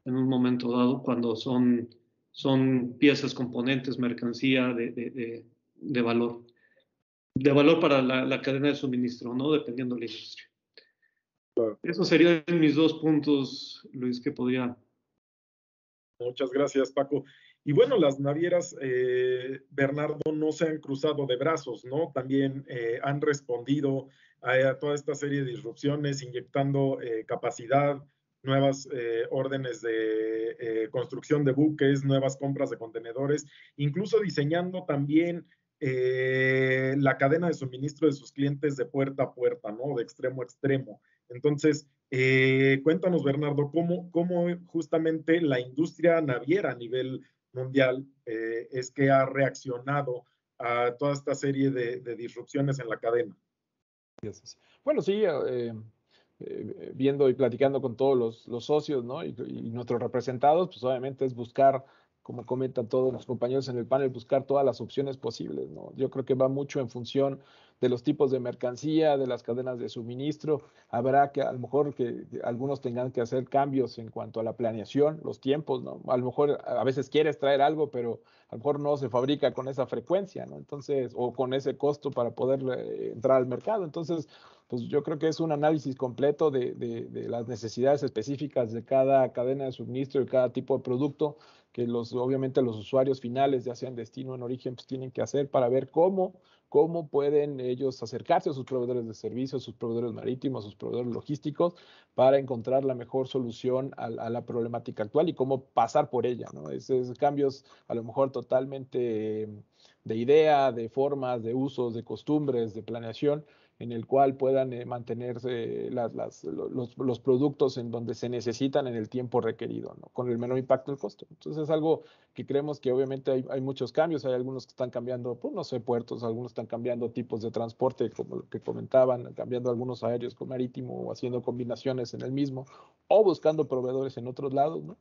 en un momento dado cuando son, son piezas, componentes, mercancía de, valor. De valor para la, cadena de suministro, ¿no? Dependiendo de la industria. Esos serían mis dos puntos, Luis, que podría. Muchas gracias, Paco. Y bueno, las navieras, eh, Bernardo, no se han cruzado de brazos, ¿no? También eh, han respondido a, toda esta serie de disrupciones, inyectando eh, capacidad, nuevas órdenes de construcción de buques, nuevas compras de contenedores, incluso diseñando también la cadena de suministro de sus clientes de puerta a puerta, ¿no? De extremo a extremo. Entonces, cuéntanos, Bernardo, cómo, cómo justamente la industria naviera a nivel mundial es que ha reaccionado a toda esta serie de, disrupciones en la cadena. Bueno, sí, eh, viendo y platicando con todos los, socios ¿no? y, nuestros representados, pues obviamente es buscar, como comentan todos los compañeros en el panel, buscar todas las opciones posibles. ¿no? Yo creo que va mucho en función de los tipos de mercancía, de las cadenas de suministro. Habrá que a lo mejor que algunos tengan que hacer cambios en cuanto a la planeación, los tiempos, ¿no? A lo mejor a veces quieres traer algo, pero a lo mejor no se fabrica con esa frecuencia, ¿no? Entonces, o con ese costo para poder eh, entrar al mercado. Entonces, pues yo creo que es un análisis completo de, de, las necesidades específicas de cada cadena de suministro y cada tipo de producto que los, obviamente los usuarios finales, ya sean destino en origen, pues tienen que hacer para ver cómo, cómo pueden ellos acercarse a sus proveedores de servicios, sus proveedores marítimos, sus proveedores logísticos, para encontrar la mejor solución a, la problemática actual y cómo pasar por ella. ¿no? Esos cambios a lo mejor totalmente de idea, de formas, de usos, de costumbres, de planeación, en el cual puedan eh, mantenerse los, los, productos en donde se necesitan en el tiempo requerido, ¿no? con el menor impacto del costo. Entonces es algo que creemos que obviamente hay, hay, muchos cambios, hay algunos que están cambiando, pues no sé, puertos, algunos están cambiando tipos de transporte, como lo que comentaban, cambiando algunos aéreos con marítimo o haciendo combinaciones en el mismo, o buscando proveedores en otros lados, ¿no?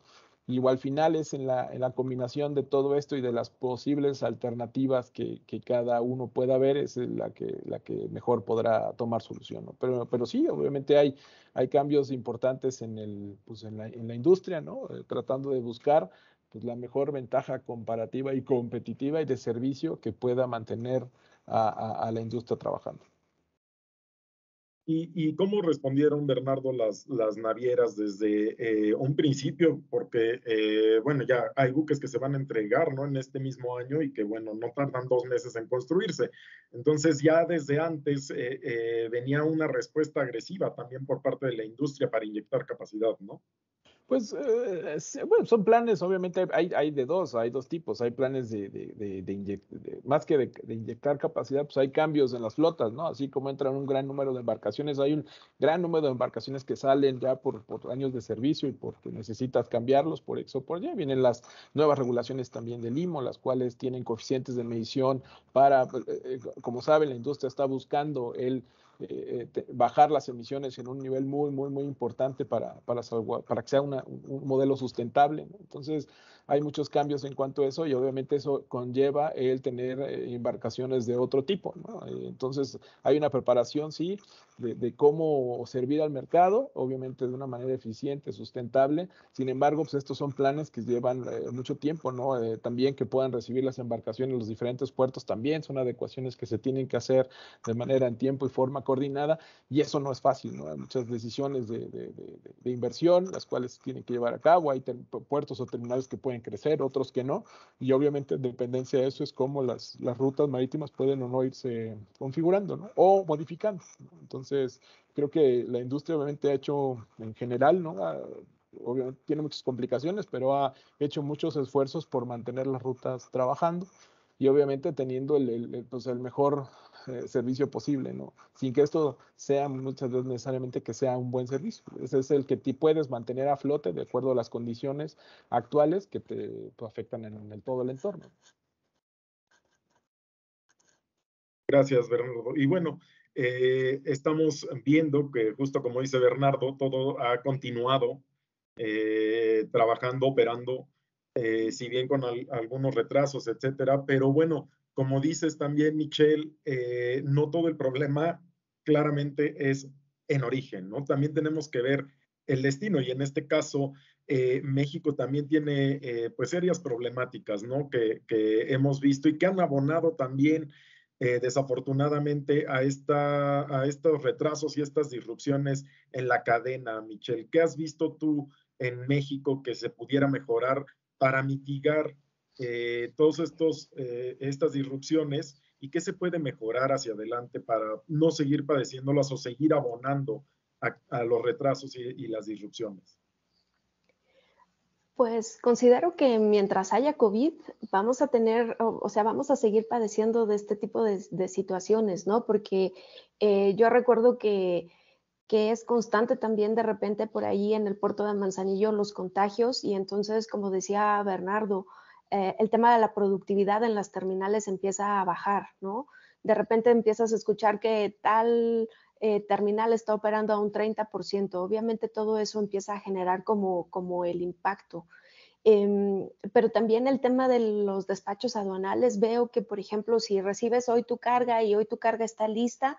Y al final es en la, en la, combinación de todo esto y de las posibles alternativas que, que, cada uno pueda ver, es la que, la que mejor podrá tomar solución. Pero, pero sí, obviamente hay, hay cambios importantes en, el, pues en, la, en la industria, ¿no? Eh, tratando de buscar pues, la mejor ventaja comparativa y competitiva y de servicio que pueda mantener a, a la industria trabajando. ¿Y, cómo respondieron, Bernardo, las, las navieras desde eh, un principio? Porque, eh, bueno, ya hay buques que se van a entregar, ¿no? En este mismo año y que, bueno, no tardan dos meses en construirse. Entonces, ya desde antes eh, venía una respuesta agresiva también por parte de la industria para inyectar capacidad, ¿no? Pues, eh, bueno, son planes, obviamente hay, hay de dos, hay dos tipos, hay planes de, de, de, de más que de, inyectar capacidad, pues hay cambios en las flotas, ¿no? Así como entran un gran número de embarcaciones, hay un gran número de embarcaciones que salen ya por, por años de servicio y porque necesitas cambiarlos por eso, por allá. Vienen las nuevas regulaciones también del IMO, las cuales tienen coeficientes de medición para, eh, eh, como saben, la industria está buscando el eh, bajar las emisiones en un nivel muy, muy, muy importante para, para, para que sea un modelo sustentable. Entonces, hay muchos cambios en cuanto a eso y obviamente eso conlleva el tener eh, embarcaciones de otro tipo. Eh, entonces, hay una preparación, sí, de, cómo servir al mercado, obviamente de una manera eficiente, sustentable. Sin embargo, pues estos son planes que llevan eh, mucho tiempo, ¿no? también que puedan recibir las embarcaciones en los diferentes puertos también son adecuaciones que se tienen que hacer de manera en tiempo y forma coordinada y eso no es fácil, ¿no? Hay muchas decisiones de, de inversión, las cuales tienen que llevar a cabo. Hay puertos o terminales que pueden crecer, otros que no, y obviamente en dependencia de eso es cómo las, las rutas marítimas pueden o no irse configurando. O modificando. Entonces, creo que la industria obviamente ha hecho en general, ¿no? tiene muchas complicaciones, pero ha hecho muchos esfuerzos por mantener las rutas trabajando y obviamente teniendo el, el, pues el mejor eh, servicio posible, ¿no? Sin que esto sea muchas veces necesariamente que sea un buen servicio. Ese es el que te puedes mantener a flote de acuerdo a las condiciones actuales que te afectan en, todo el entorno. Gracias, Bernardo. Y bueno, eh, estamos viendo que justo como dice Bernardo, todo ha continuado eh, trabajando, operando, si bien con algunos retrasos, etcétera, pero bueno, como dices también, Michelle, eh, no todo el problema claramente es en origen, ¿no? También tenemos que ver el destino y en este caso eh, México también tiene eh, pues serias problemáticas, ¿no? Que, hemos visto y que han abonado también desafortunadamente a, esta, a estos retrasos y estas disrupciones en la cadena, Michelle. ¿Qué has visto tú en México que se pudiera mejorar para mitigar eh, todas eh, estas disrupciones y qué se puede mejorar hacia adelante para no seguir padeciéndolas o seguir abonando a, los retrasos y, las disrupciones. Pues considero que mientras haya COVID, vamos a tener, o, sea, vamos a seguir padeciendo de este tipo de, situaciones, ¿no? Porque eh, yo recuerdo que, que, es constante también de repente por ahí en el puerto de Manzanillo los contagios y entonces, como decía Bernardo, eh, el tema de la productividad en las terminales empieza a bajar, ¿no? De repente empiezas a escuchar que tal eh, terminal está operando a un 30%. Obviamente todo eso empieza a generar como, como el impacto. Em, pero también el tema de los despachos aduanales, veo que, por ejemplo, si recibes hoy tu carga y hoy tu carga está lista,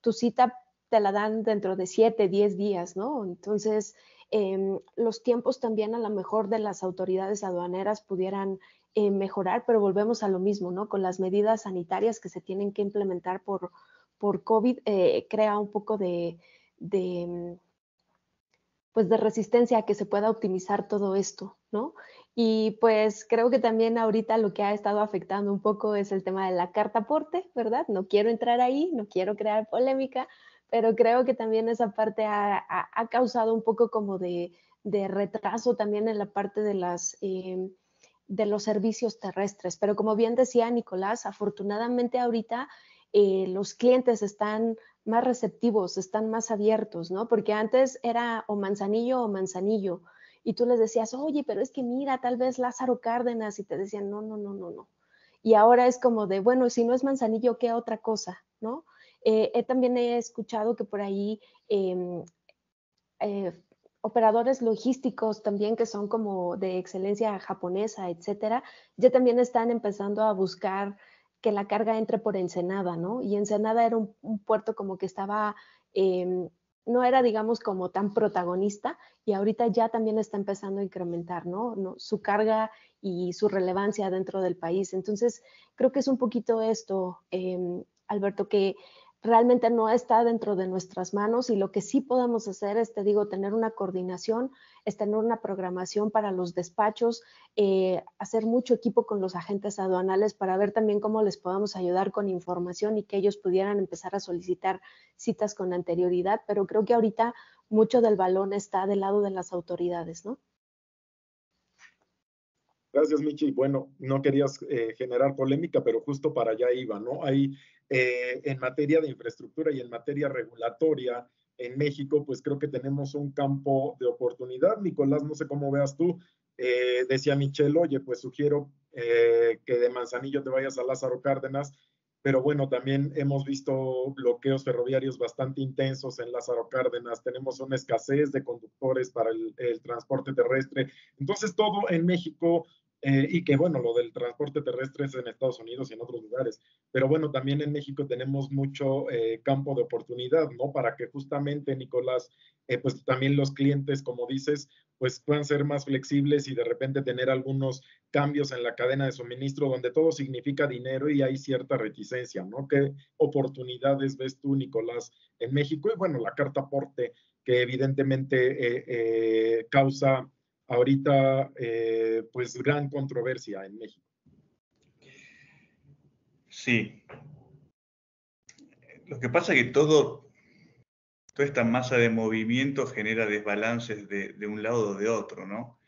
tu cita te la dan dentro de 7, 10 días, ¿no? Entonces, em, los tiempos también a lo mejor de las autoridades aduaneras pudieran eh, mejorar, pero volvemos a lo mismo, ¿no? Con las medidas sanitarias que se tienen que implementar por, por COVID eh, crea un poco de, mm, pues de resistencia a que se pueda optimizar todo esto, ¿no? Y pues creo que también ahorita lo que ha estado afectando un poco es el tema de la carta aporte, ¿verdad? No quiero entrar ahí, no quiero crear polémica, pero creo que también esa parte ha, causado un poco como de, retraso también en la parte de las... Em, de los servicios terrestres. Pero como bien decía Nicolás, afortunadamente ahorita eh, los clientes están más receptivos, están más abiertos, ¿no? Porque antes era o manzanillo o manzanillo, y tú les decías, oye, pero es que mira, tal vez Lázaro Cárdenas, y te decían, no, no, no, no, no. Y ahora es como de, bueno, si no es manzanillo, ¿qué otra cosa, no? Eh, también he escuchado que por ahí em, eh, operadores logísticos también que son como de excelencia japonesa, etcétera, ya también están empezando a buscar que la carga entre por Ensenada, ¿no? Y Ensenada era un, puerto como que estaba, em, no era, digamos, como tan protagonista y ahorita ya también está empezando a incrementar, ¿no? ¿no? Su carga y su relevancia dentro del país. Entonces, creo que es un poquito esto, em, Alberto, que realmente no está dentro de nuestras manos y lo que sí podemos hacer es, te digo, tener una coordinación, es tener una programación para los despachos, eh, hacer mucho equipo con los agentes aduanales para ver también cómo les podamos ayudar con información y que ellos pudieran empezar a solicitar citas con anterioridad, pero creo que ahorita mucho del balón está del lado de las autoridades, ¿no? Gracias, Michi. Bueno, no querías eh, generar polémica, pero justo para allá iba, ¿no? Hay eh, en materia de infraestructura y en materia regulatoria en México, pues creo que tenemos un campo de oportunidad. Nicolás, no sé cómo veas tú. Eh, decía Michelle, oye, pues sugiero eh, que de Manzanillo te vayas a Lázaro Cárdenas, pero bueno, también hemos visto bloqueos ferroviarios bastante intensos en Lázaro Cárdenas, tenemos una escasez de conductores para el transporte terrestre. Entonces, todo en México eh, y que bueno, lo del transporte terrestre es en Estados Unidos y en otros lugares, pero bueno, también en México tenemos mucho eh, campo de oportunidad, ¿no? Para que justamente, Nicolás, eh, pues también los clientes, como dices, pues puedan ser más flexibles y de repente tener algunos cambios en la cadena de suministro donde todo significa dinero y hay cierta reticencia, ¿no? ¿Qué oportunidades ves tú, Nicolás, en México? Y bueno, la carta aporte que evidentemente causa ahorita eh, pues gran controversia en México. Sí. Lo que pasa es que todo, toda esta masa de movimiento genera desbalances de, un lado o de otro, ¿no?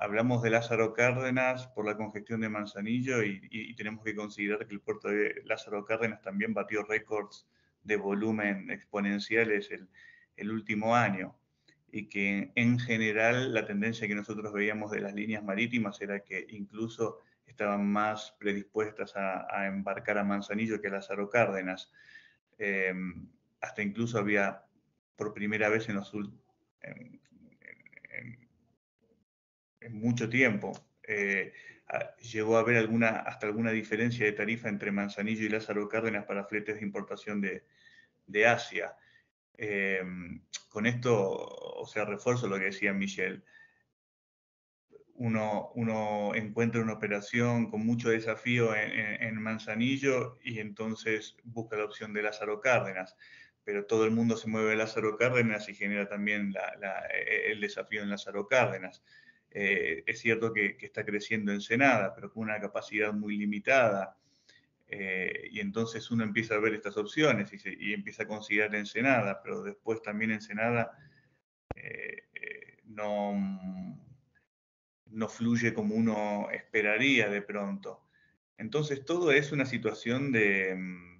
Hablamos de Lázaro Cárdenas por la congestión de Manzanillo y, tenemos que considerar que el puerto de Lázaro Cárdenas también batió récords de volumen exponenciales el último año y que en general la tendencia que nosotros veíamos de las líneas marítimas era que incluso estaban más predispuestas a, embarcar a Manzanillo que a Lázaro Cárdenas. Eh, hasta incluso había por primera vez en, los, en, mucho tiempo, eh, llegó a haber alguna, hasta alguna diferencia de tarifa entre Manzanillo y Lázaro Cárdenas para fletes de importación de, de Asia. Eh, con esto, o sea, refuerzo lo que decía Michelle. Uno, encuentra una operación con mucho desafío en, Manzanillo y entonces busca la opción de Lázaro Cárdenas, pero todo el mundo se mueve a Lázaro Cárdenas y genera también el desafío en Lázaro Cárdenas. Eh, es cierto que, está creciendo en Senada, pero con una capacidad muy limitada. Eh, y entonces uno empieza a ver estas opciones y, empieza a considerar Ensenada, pero después también Ensenada eh, eh, no, no fluye como uno esperaría de pronto. Entonces, todo es una situación de... Mm,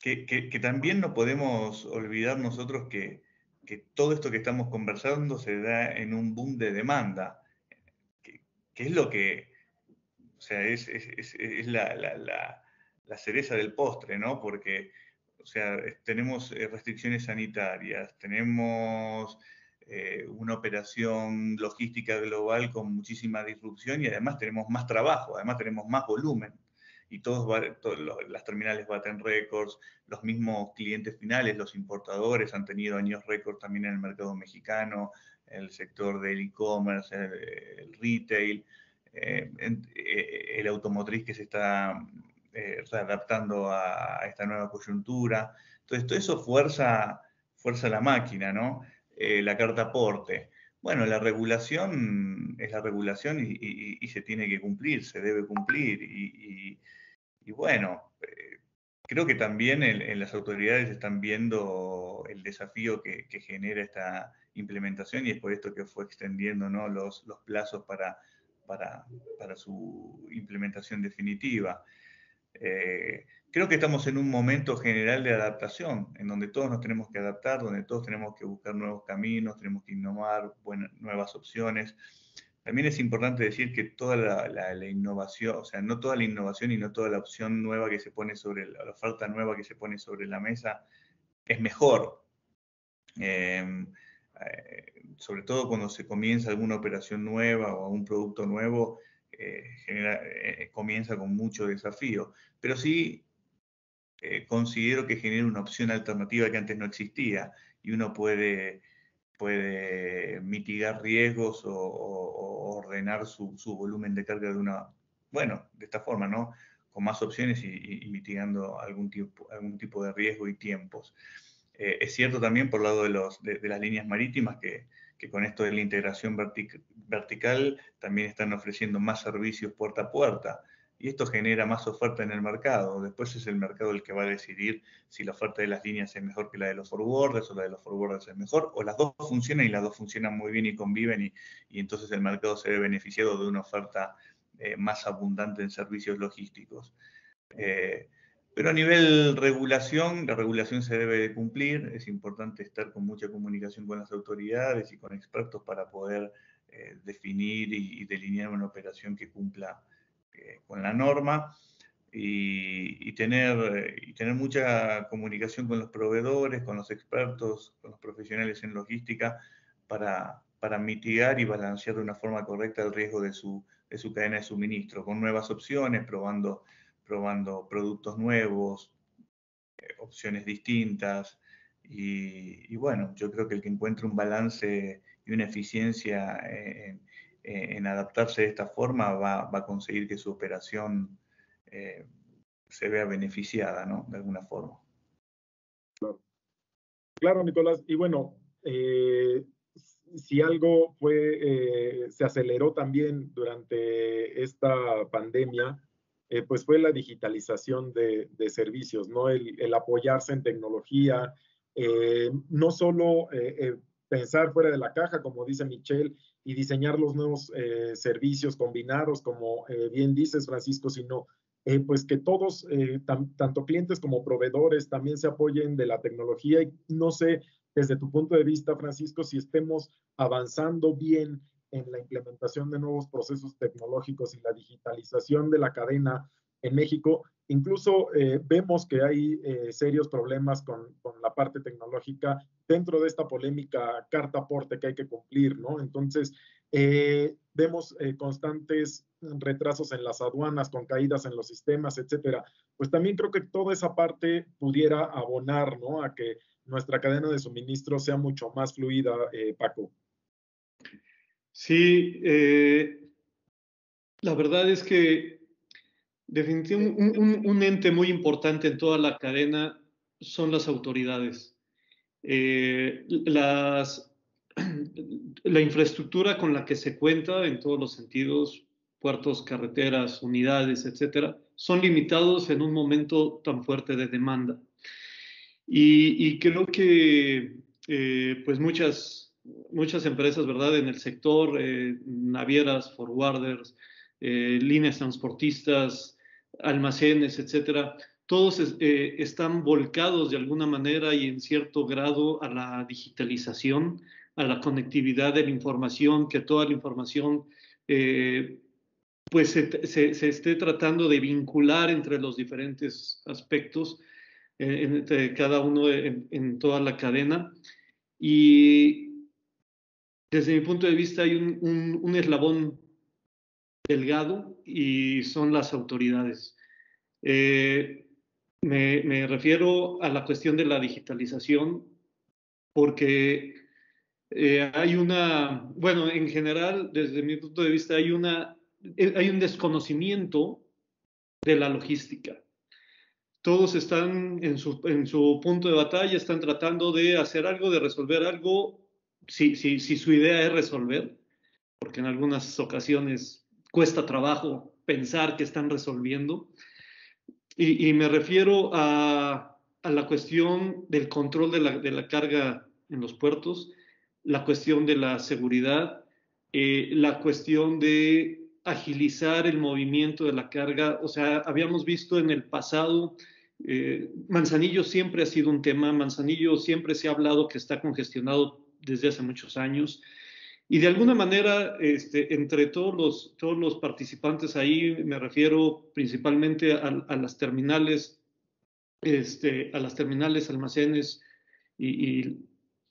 que, también no podemos olvidar nosotros que, todo esto que estamos conversando se da en un boom de demanda, que, es lo que, o sea, es, la, cereza del postre, ¿no? Porque, o sea, tenemos eh, restricciones sanitarias, tenemos eh, una operación logística global con muchísima disrupción y además tenemos más trabajo, además tenemos más volumen y todos, las terminales baten récords, los mismos clientes finales, los importadores han tenido años récord también en el mercado mexicano, el sector del e-commerce, el, retail, eh, eh, el automotriz que se está eh, readaptando a, esta nueva coyuntura. Entonces, todo eso fuerza, fuerza la máquina, ¿no? la carta aporte. Bueno, la regulación es la regulación y, se tiene que cumplir, se debe cumplir. Y, y bueno, eh, creo que también en, las autoridades están viendo el desafío que, genera esta implementación y es por esto que fue extendiendo los, plazos para, para, su implementación definitiva. Eh, creo que estamos en un momento general de adaptación, en donde todos nos tenemos que adaptar, donde todos tenemos que buscar nuevos caminos, tenemos que innovar nuevas opciones. También es importante decir que toda la, innovación, o sea, no toda la innovación y no toda la opción nueva que se pone sobre, la, oferta nueva que se pone sobre la mesa es mejor. Eh, sobre todo cuando se comienza alguna operación nueva o algún producto nuevo, eh, eh, comienza con mucho desafío. Pero sí considero que genera una opción alternativa que antes no existía y uno puede puede mitigar riesgos o, ordenar su, volumen de carga de una, bueno, de esta forma, ¿no? Con más opciones y, mitigando algún algún tipo de riesgo y tiempos. Eh, es cierto también por el lado de, los, las líneas marítimas que, que, con esto de la integración vertical también están ofreciendo más servicios puerta a puerta y esto genera más oferta en el mercado. Después es el mercado el que va a decidir si la oferta de las líneas es mejor que la de los forwarders o la de los forwarders es mejor, o las dos funcionan y las dos funcionan muy bien y conviven y, entonces el mercado se ve beneficiado de una oferta eh, más abundante en servicios logísticos. Eh, pero a nivel regulación, la regulación se debe de cumplir, es importante estar con mucha comunicación con las autoridades y con expertos para poder eh, definir y, y delinear una operación que cumpla con la norma. Y, tener, y tener mucha comunicación con los proveedores, con los expertos, con los profesionales en logística para, para mitigar y balancear de una forma correcta el riesgo de su, de su cadena de suministro, con nuevas opciones, probando, probando productos nuevos, eh, opciones distintas. Y, bueno, yo creo que el que encuentre un balance y una eficiencia en, eh, en adaptarse de esta forma va, a conseguir que su operación eh, se vea beneficiada, ¿no? De alguna forma. Claro, Nicolás. Y bueno, eh, si algo fue, se aceleró también durante esta pandemia, pues fue la digitalización de, servicios, ¿no? El, apoyarse en tecnología, no solo pensar fuera de la caja, como dice Michelle, y diseñar los nuevos eh, servicios combinados, como eh, bien dices, Francisco, sino eh, pues que todos, tanto clientes como proveedores, también se apoyen de la tecnología. Y no sé, desde tu punto de vista, Francisco, si estemos avanzando bien en la implementación de nuevos procesos tecnológicos y la digitalización de la cadena en México, incluso eh, vemos que hay eh, serios problemas con, la parte tecnológica dentro de esta polémica carta aporte que hay que cumplir, ¿no? Entonces, eh, vemos constantes retrasos en las aduanas, con caídas en los sistemas, etcétera. Pues también creo que toda esa parte pudiera abonar, ¿no? A que nuestra cadena de suministro sea mucho más fluida, Paco. Sí, la verdad es que Definitivamente, un, ente muy importante en toda la cadena son las autoridades. Eh, las, (clears throat) la infraestructura con la que se cuenta en todos los sentidos, puertos, carreteras, unidades, etcétera, son limitados en un momento tan fuerte de demanda. Y, creo que eh, pues muchas, muchas empresas, ¿verdad? En el sector, navieras, forwarders, líneas transportistas, almacenes, etcétera, todos están volcados de alguna manera y en cierto grado a la digitalización, a la conectividad de la información, que toda la información eh, pues se, esté tratando de vincular entre los diferentes aspectos, eh, entre cada uno en, toda la cadena. Y desde mi punto de vista hay un, eslabón delgado y son las autoridades. Eh, me, refiero a la cuestión de la digitalización porque eh, hay una, bueno, en general, desde mi punto de vista, hay, una, eh, hay un desconocimiento de la logística. Todos están en su punto de batalla, están tratando de hacer algo, de resolver algo, si, si, si su idea es resolver, porque en algunas ocasiones cuesta trabajo pensar que están resolviendo. Y, y me refiero a, a, la cuestión del control de la, de la carga en los puertos, la cuestión de la seguridad, eh, la cuestión de agilizar el movimiento de la carga. O sea, habíamos visto en el pasado, eh, Manzanillo siempre ha sido un tema, Manzanillo siempre se ha hablado que está congestionado desde hace muchos años. Y de alguna manera, este, entre todos los, todos los participantes ahí, me refiero principalmente a, las terminales, este, a las terminales, almacenes y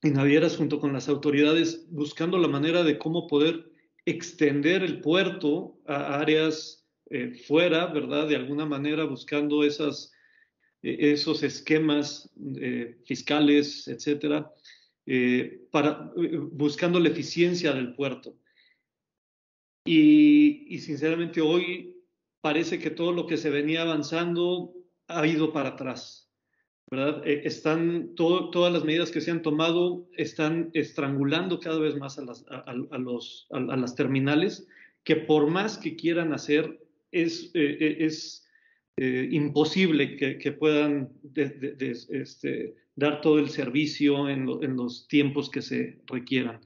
y navieras junto con las autoridades buscando la manera de cómo poder extender el puerto a áreas eh, fuera, ¿verdad? De alguna manera buscando esas, e, esos esquemas eh, fiscales, etcétera, eh, para, buscando la eficiencia del puerto. Y, y sinceramente hoy parece que todo lo que se venía avanzando ha ido para atrás. ¿verdad? Eh, están, todas las medidas que se han tomado están estrangulando cada vez más a las, a, los, a, las terminales, que por más que quieran hacer, es, eh, eh, es imposible que, puedan este, dar todo el servicio en, los tiempos que se requieran.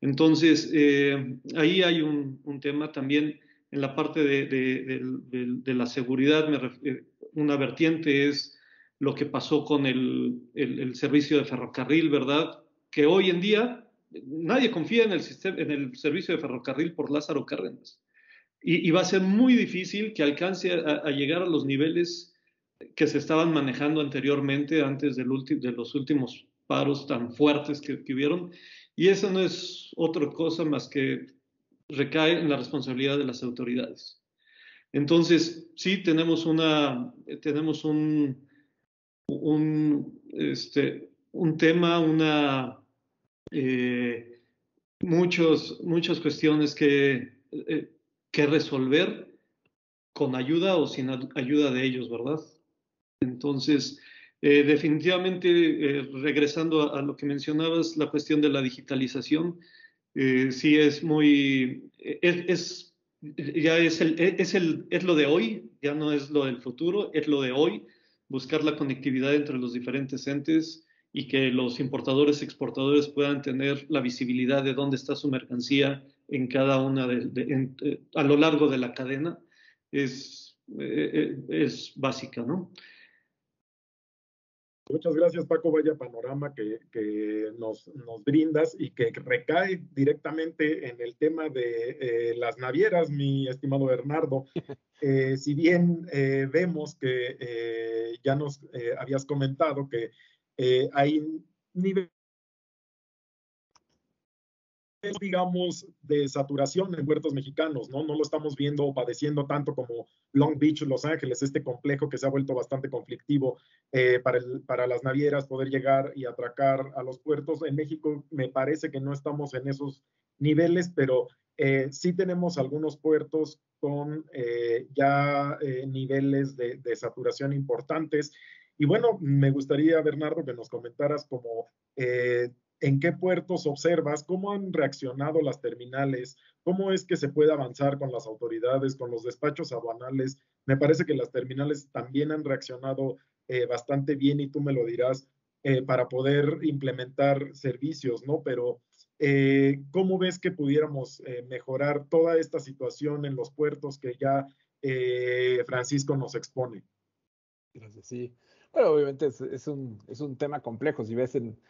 Entonces, ahí hay un, un, tema también en la parte de, la seguridad, una vertiente es lo que pasó con el, el, servicio de ferrocarril, ¿verdad? Que hoy en día nadie confía en el, sistema, en el servicio de ferrocarril por Lázaro Cárdenas. Y, y va a ser muy difícil que alcance a, llegar a los niveles que se estaban manejando anteriormente, antes del de los últimos paros tan fuertes que, que hubieron. Y eso no es otra cosa más que recae en la responsabilidad de las autoridades. Entonces, sí, tenemos, una, tenemos un, un, este, un tema, una, eh, muchos, muchas cuestiones que, eh, que resolver con ayuda o sin ayuda de ellos, ¿verdad? Entonces, eh, definitivamente, regresando a, lo que mencionabas, la cuestión de la digitalización, sí es muy, es, ya es, el, es, el, es lo de hoy, ya no es lo del futuro, es lo de hoy buscar la conectividad entre los diferentes entes y que los importadores exportadores puedan tener la visibilidad de dónde está su mercancía en cada una de, eh, a lo largo de la cadena es, eh, eh, es básica, ¿no? Muchas gracias, Paco. Vaya panorama que, que nos, nos, brindas y que recae directamente en el tema de las navieras, mi estimado Bernardo. (laughs) Eh, si bien eh, vemos que eh, ya nos habías comentado que hay niveles, digamos, de saturación en puertos mexicanos, ¿no? No lo estamos viendo o padeciendo tanto como Long Beach, Los Ángeles, este complejo que se ha vuelto bastante conflictivo para, el, para las navieras poder llegar y atracar a los puertos. En México me parece que no estamos en esos niveles, pero eh, sí tenemos algunos puertos con eh, ya eh, niveles de, saturación importantes. Y bueno, me gustaría, Bernardo, que nos comentaras como en qué puertos observas, cómo han reaccionado las terminales, cómo es que se puede avanzar con las autoridades, con los despachos aduanales. Me parece que las terminales también han reaccionado bastante bien y tú me lo dirás para poder implementar servicios, ¿no? Pero Eh, ¿Cómo ves que pudiéramos eh, mejorar toda esta situación en los puertos que ya eh, Francisco nos expone? Gracias, sí. Bueno, obviamente es, un, es un tema complejo. Si ves en,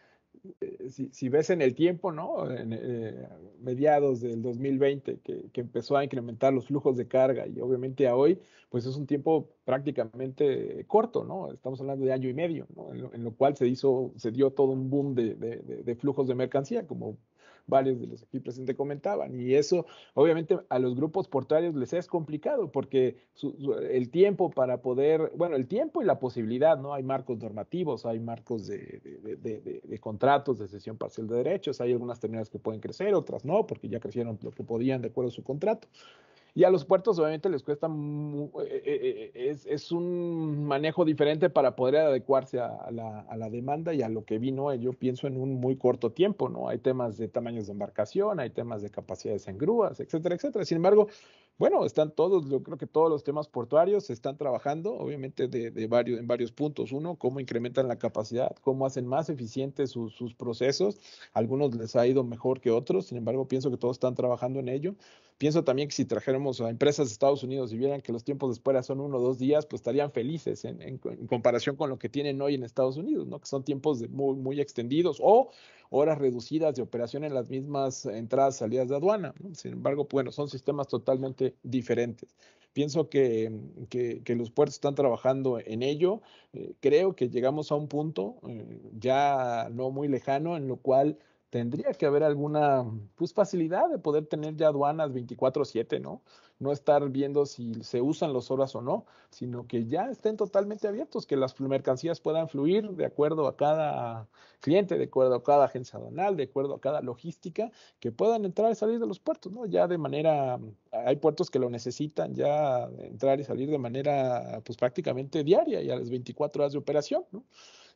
eh, si, ves en el tiempo, ¿no? En, eh, mediados del 2020, que, empezó a incrementar los flujos de carga y obviamente a hoy, pues es un tiempo prácticamente corto, ¿no? Estamos hablando de año y medio, ¿no? En lo, cual se hizo, se dio todo un boom de, de flujos de mercancía, como varios de los aquí presentes comentaban. Y eso, obviamente, a los grupos portuarios les es complicado porque el tiempo para poder, bueno, el tiempo y la posibilidad, ¿no? Hay marcos normativos, hay marcos de, de, contratos, de cesión parcial de derechos, hay algunas terminales que pueden crecer, otras no, porque ya crecieron lo que podían de acuerdo a su contrato. Y a los puertos obviamente les cuesta, eh, eh, eh, es, un manejo diferente para poder adecuarse a la, a la, demanda y a lo que vino, yo pienso, en un muy corto tiempo, ¿no? Hay temas de tamaños de embarcación, hay temas de capacidades en grúas, etcétera, etcétera. Sin embargo, bueno, están todos, yo creo que todos los temas portuarios se están trabajando, obviamente, de, varios, en varios puntos. Uno, cómo incrementan la capacidad, cómo hacen más eficientes sus, sus procesos. Algunos les ha ido mejor que otros, sin embargo, pienso que todos están trabajando en ello. Pienso también que si trajéramos a empresas de Estados Unidos y vieran que los tiempos de espera son uno o dos días, pues estarían felices en, comparación con lo que tienen hoy en Estados Unidos, ¿no? Que son tiempos de muy, muy extendidos o horas reducidas de operación en las mismas entradas salidas de aduana. Sin embargo, bueno, son sistemas totalmente diferentes. Pienso que, que, los puertos están trabajando en ello. Eh, creo que llegamos a un punto eh, ya no muy lejano en lo cual tendría que haber alguna pues, facilidad de poder tener ya aduanas 24/7, ¿no? No estar viendo si se usan las horas o no, sino que ya estén totalmente abiertos, que las mercancías puedan fluir de acuerdo a cada cliente, de acuerdo a cada agencia aduanal, de acuerdo a cada logística, que puedan entrar y salir de los puertos, ¿no? Ya de manera, hay puertos que lo necesitan ya entrar y salir de manera pues prácticamente diaria y a las 24 horas de operación, ¿no?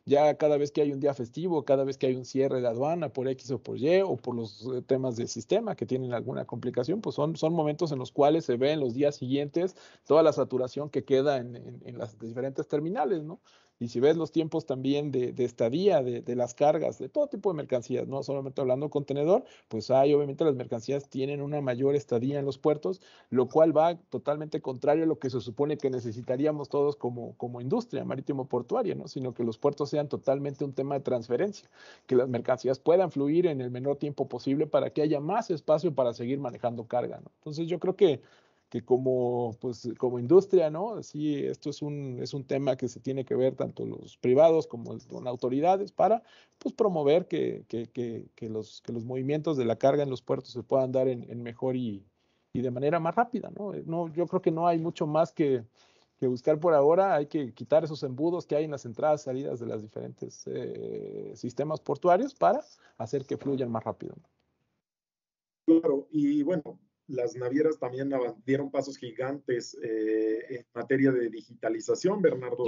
Ya cada vez que hay un día festivo, cada vez que hay un cierre de aduana por X o por Y o por los eh, temas del sistema que tienen alguna complicación, pues son, son momentos en los cuales se ve en los días siguientes toda la saturación que queda en, en las diferentes terminales, ¿no? Y si ves los tiempos también de, estadía, de, las cargas, de todo tipo de mercancías, no solamente hablando contenedor, pues hay obviamente las mercancías tienen una mayor estadía en los puertos, lo cual va totalmente contrario a lo que se supone que necesitaríamos todos como, como industria marítimo portuaria, ¿no? Sino que los puertos sean totalmente un tema de transferencia, que las mercancías puedan fluir en el menor tiempo posible para que haya más espacio para seguir manejando carga. Entonces yo creo que que como, pues, como industria, ¿no? Sí, esto es un, es un tema que se tiene que ver tanto los privados como con autoridades para pues, promover que, que, que, que, los, que los movimientos de la carga en los puertos se puedan dar en, en mejor y, y, de manera más rápida, ¿no? ¿no? Yo creo que no hay mucho más que, que buscar por ahora, hay que quitar esos embudos que hay en las entradas y salidas de los diferentes eh, sistemas portuarios para hacer que fluyan más rápido. Claro, y bueno, las navieras también dieron pasos gigantes eh, en materia de digitalización, Bernardo.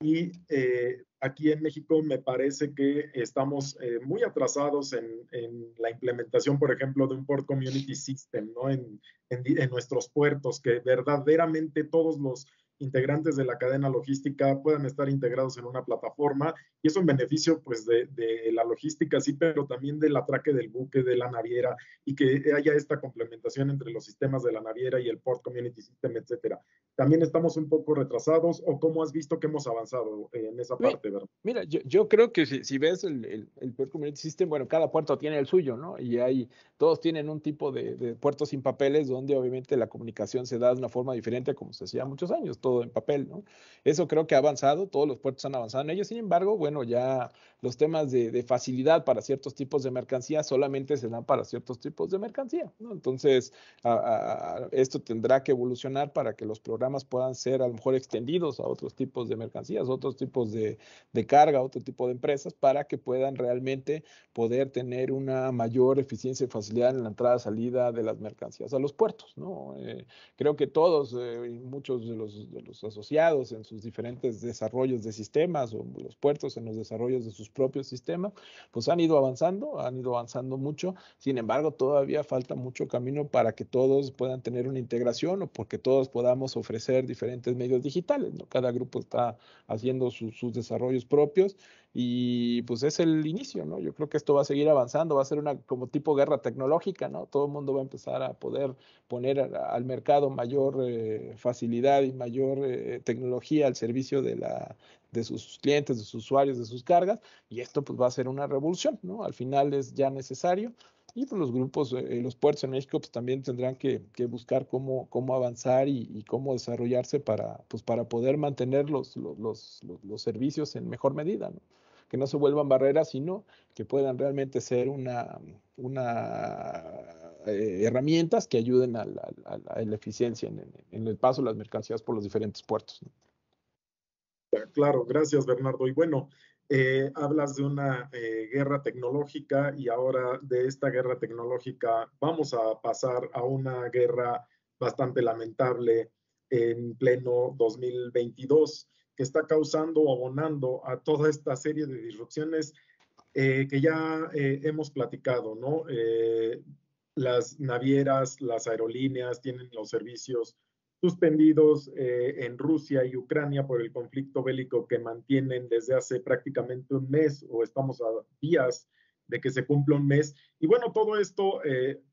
Y eh, aquí en México me parece que estamos eh, muy atrasados en, en, la implementación, por ejemplo, de un Port Community System ¿no? en, en nuestros puertos, que verdaderamente todos los integrantes de la cadena logística puedan estar integrados en una plataforma y eso en beneficio pues de, la logística, sí, pero también del atraque del buque, de la naviera y que haya esta complementación entre los sistemas de la naviera y el Port Community System, etcétera. También estamos un poco retrasados o cómo has visto que hemos avanzado en esa parte, ¿verdad? Mira, yo, creo que si, ves el, Port Community System, bueno, cada puerto tiene el suyo, ¿no? Y hay, todos tienen un tipo de, de puertos sin papeles donde obviamente la comunicación se da de una forma diferente como se hacía muchos años en papel, ¿no? Eso creo que ha avanzado, todos los puertos han avanzado en ello, sin embargo, bueno, ya los temas de, facilidad para ciertos tipos de mercancía solamente se dan para ciertos tipos de mercancía, ¿no? Entonces, esto tendrá que evolucionar para que los programas puedan ser a lo mejor extendidos a otros tipos de mercancías, otros tipos de, carga, otro tipo de empresas, para que puedan realmente poder tener una mayor eficiencia y facilidad en la entrada y salida de las mercancías a los puertos, ¿no? Eh, creo que todos, eh, muchos de los los asociados en sus diferentes desarrollos de sistemas o los puertos en los desarrollos de sus propios sistemas, pues han ido avanzando, han ido avanzando mucho. Sin embargo, todavía falta mucho camino para que todos puedan tener una integración o porque todos podamos ofrecer diferentes medios digitales. ¿no? Cada grupo está haciendo sus desarrollos propios y pues es el inicio, ¿no? Yo creo que esto va a seguir avanzando, va a ser una como tipo guerra tecnológica, ¿no? Todo el mundo va a empezar a poder poner al mercado mayor eh, facilidad y mayor eh, tecnología al servicio de, la, de sus clientes, de sus usuarios, de sus cargas, y esto pues va a ser una revolución, ¿no? Al final es ya necesario. Y pues los grupos, eh, los puertos en México pues también tendrán que, buscar cómo, cómo avanzar y, cómo desarrollarse para, pues, para poder mantener los, los, los, los servicios en mejor medida, que no se vuelvan barreras, sino que puedan realmente ser una, una eh, herramientas que ayuden a la, eficiencia en, el paso de las mercancías por los diferentes puertos. Claro, gracias Bernardo. Y bueno, eh, hablas de una eh, guerra tecnológica y ahora de esta guerra tecnológica vamos a pasar a una guerra bastante lamentable en pleno 2022 que está causando o abonando a toda esta serie de disrupciones eh, que ya hemos platicado, ¿no? Las navieras, las aerolíneas tienen los servicios suspendidos en Rusia y Ucrania por el conflicto bélico que mantienen desde hace prácticamente un mes o estamos a días de que se cumpla un mes. Y bueno, todo esto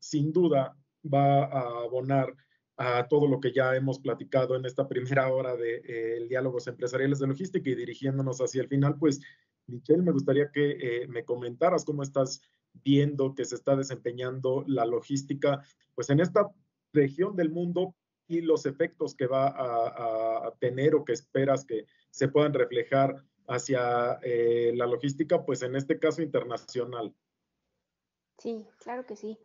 sin duda va a abonar a todo lo que ya hemos platicado en esta primera hora de eh, diálogos empresariales de logística y dirigiéndonos hacia el final, pues Michelle, me gustaría que eh, me comentaras cómo estás viendo que se está desempeñando la logística, pues en esta región del mundo y los efectos que va a, tener o que esperas que se puedan reflejar hacia eh, la logística, pues en este caso internacional. Sí, claro que sí.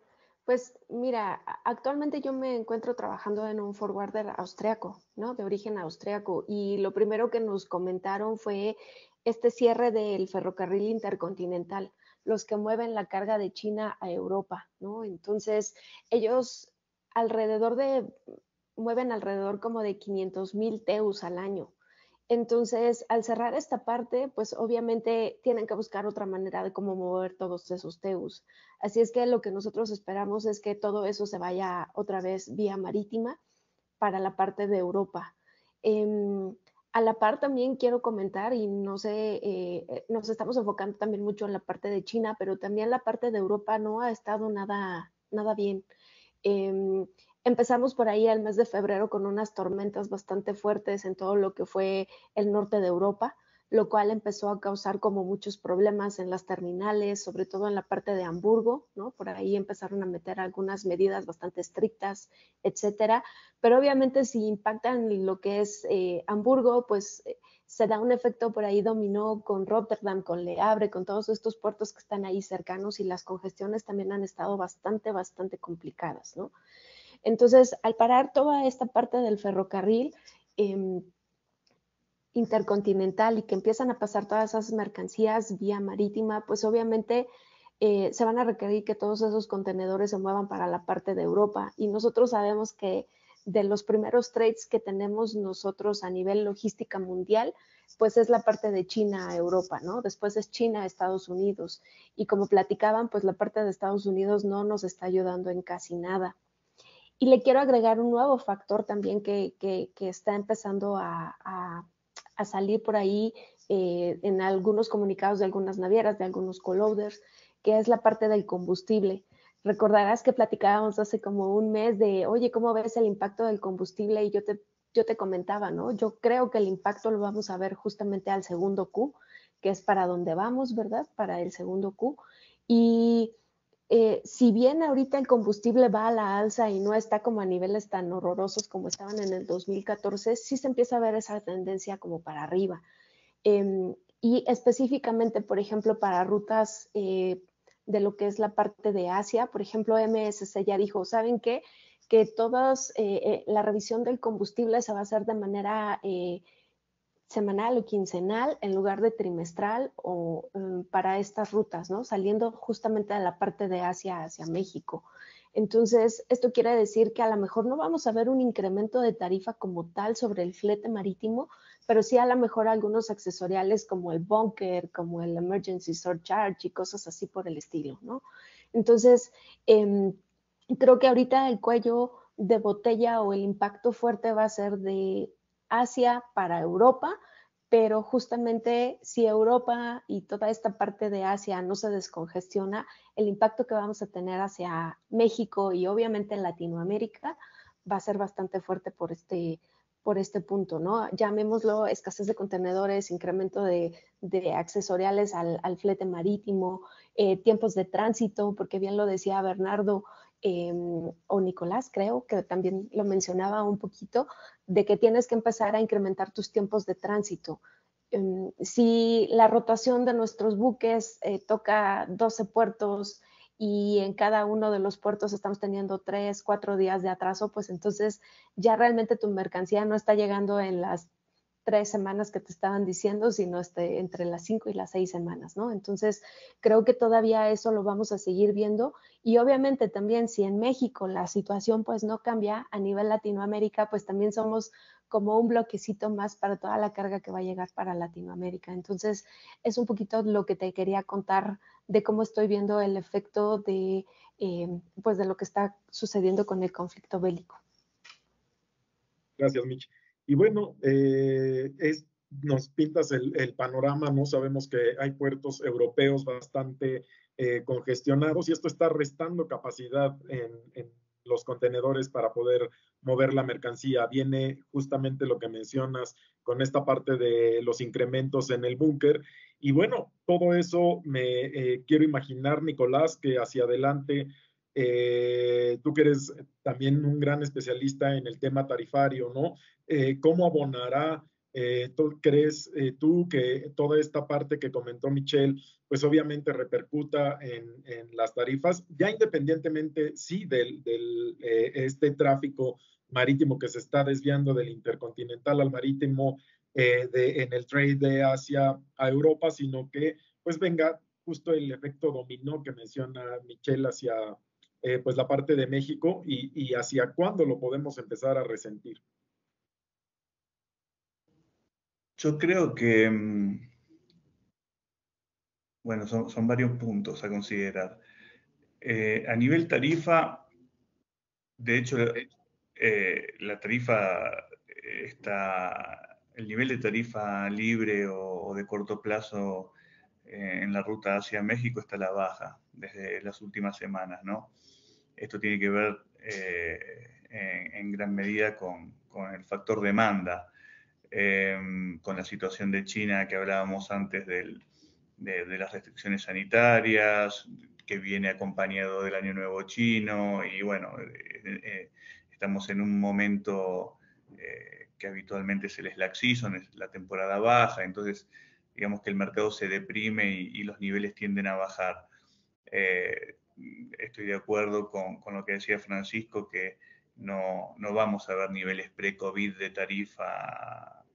Pues mira, actualmente yo me encuentro trabajando en un forwarder austriaco, ¿no? De origen austriaco. Y lo primero que nos comentaron fue este cierre del ferrocarril intercontinental, los que mueven la carga de China a Europa, ¿no? Entonces, ellos alrededor de, mueven alrededor como de 500 mil teus al año. Entonces, al cerrar esta parte, pues obviamente tienen que buscar otra manera de cómo mover todos esos TEUs. Así es que lo que nosotros esperamos es que todo eso se vaya otra vez vía marítima para la parte de Europa. Em, a la par también quiero comentar, y no sé, eh, eh, nos estamos enfocando también mucho en la parte de China, pero también la parte de Europa no ha estado nada, nada bien. Em, Empezamos por ahí el mes de febrero con unas tormentas bastante fuertes en todo lo que fue el norte de Europa, lo cual empezó a causar como muchos problemas en las terminales, sobre todo en la parte de Hamburgo, ¿no? Por ahí empezaron a meter algunas medidas bastante estrictas, etcétera. Pero obviamente si impactan lo que es eh, Hamburgo, pues eh, se da un efecto por ahí dominó con Rotterdam, con Le Havre, con todos estos puertos que están ahí cercanos y las congestiones también han estado bastante, bastante complicadas, ¿no? Entonces, al parar toda esta parte del ferrocarril em, intercontinental y que empiezan a pasar todas esas mercancías vía marítima, pues obviamente eh, se van a requerir que todos esos contenedores se muevan para la parte de Europa. Y nosotros sabemos que de los primeros trades que tenemos nosotros a nivel logística mundial, pues es la parte de China a Europa, ¿no? Después es China a Estados Unidos. Y como platicaban, pues la parte de Estados Unidos no nos está ayudando en casi nada. Y le quiero agregar un nuevo factor también que, está empezando a, salir por ahí eh, en algunos comunicados de algunas navieras, de algunos co-loaders, que es la parte del combustible. Recordarás que platicábamos hace como un mes de, oye, ¿cómo ves el impacto del combustible? Y yo te, yo te comentaba, ¿no? Yo creo que el impacto lo vamos a ver justamente al segundo Q, que es para donde vamos, ¿verdad? Para el segundo Q. Y eh, si bien ahorita el combustible va a la alza y no está como a niveles tan horrorosos como estaban en el 2014, sí se empieza a ver esa tendencia como para arriba. Em, y específicamente, por ejemplo, para rutas eh, de lo que es la parte de Asia, por ejemplo, MSC ya dijo, ¿saben qué? Que toda eh, la revisión del combustible se va a hacer de manera semanal o quincenal en lugar de trimestral o mm, para estas rutas, ¿no? Saliendo justamente de la parte de Asia hacia México. Entonces, esto quiere decir que a lo mejor no vamos a ver un incremento de tarifa como tal sobre el flete marítimo, pero sí a lo mejor algunos accesoriales como el bunker, como el emergency surcharge y cosas así por el estilo, ¿no? Entonces, em, creo que ahorita el cuello de botella o el impacto fuerte va a ser de Asia para Europa, pero justamente si Europa y toda esta parte de Asia no se descongestiona, el impacto que vamos a tener hacia México y obviamente en Latinoamérica va a ser bastante fuerte por este, por este punto, ¿no? Llamémoslo escasez de contenedores, incremento de, accesoriales al, flete marítimo, eh, tiempos de tránsito, porque bien lo decía Bernardo, Em, o Nicolás, creo que también lo mencionaba un poquito, de que tienes que empezar a incrementar tus tiempos de tránsito. Em, si la rotación de nuestros buques eh, toca 12 puertos y en cada uno de los puertos estamos teniendo 3, 4 días de atraso, pues entonces ya realmente tu mercancía no está llegando en las tres semanas que te estaban diciendo, sino este, entre las cinco y las seis semanas, ¿no? Entonces, creo que todavía eso lo vamos a seguir viendo y obviamente también si en México la situación pues no cambia a nivel Latinoamérica, pues también somos como un bloquecito más para toda la carga que va a llegar para Latinoamérica. Entonces, es un poquito lo que te quería contar de cómo estoy viendo el efecto de, eh, pues de lo que está sucediendo con el conflicto bélico. Gracias, Mitch. Y bueno, eh, es, nos pintas el, panorama, ¿no? Sabemos que hay puertos europeos bastante eh, congestionados y esto está restando capacidad en, los contenedores para poder mover la mercancía. Viene justamente lo que mencionas con esta parte de los incrementos en el búnker. Y bueno, todo eso me eh, quiero imaginar, Nicolás, que hacia adelante eh, tú que eres también un gran especialista en el tema tarifario, ¿no? Eh, ¿Cómo abonará, eh, crees tú que toda esta parte que comentó Michelle, pues obviamente repercuta en, las tarifas, ya independientemente, sí, del, este tráfico marítimo que se está desviando del intercontinental al marítimo en el trade de Asia a Europa, sino que pues venga justo el efecto dominó que menciona Michelle hacia eh, pues la parte de México y, hacia cuándo lo podemos empezar a resentir. Yo creo que, mm, bueno, son, varios puntos a considerar. Eh, a nivel tarifa, de hecho, eh, la tarifa está, el nivel de tarifa libre o, de corto plazo en la ruta hacia México está a la baja desde las últimas semanas, ¿no? Esto tiene que ver eh, en, gran medida con, el factor demanda, em, con la situación de China que hablábamos antes de, las restricciones sanitarias, que viene acompañado del Año Nuevo Chino, y bueno, eh, eh, estamos en un momento que habitualmente es el slack la temporada baja, entonces digamos que el mercado se deprime y, los niveles tienden a bajar estoy de acuerdo con, lo que decía Francisco, que no, vamos a ver niveles pre-COVID de tarifa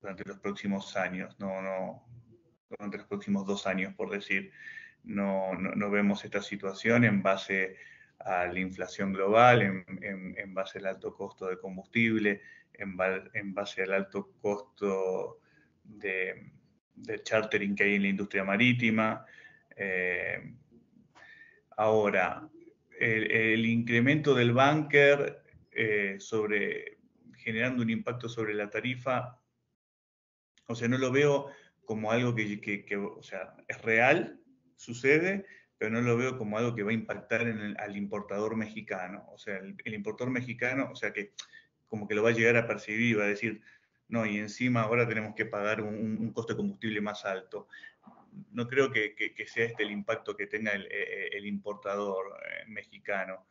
durante los próximos años, no, no, durante los próximos dos años, por decir. No, no, vemos esta situación en base a la inflación global, en, base al alto costo de combustible, en, en base al alto costo de, de chartering que hay en la industria marítima, eh, ahora, el, incremento del banker eh, sobre, generando un impacto sobre la tarifa, o sea, no lo veo como algo que, o sea, es real, sucede, pero no lo veo como algo que va a impactar en al importador mexicano. O sea, el, importador mexicano, o sea, que como que lo va a llegar a percibir y va a decir, no, y encima ahora tenemos que pagar un, un costo de combustible más alto no creo que, sea este el impacto que tenga el, eh, importador eh, mexicano,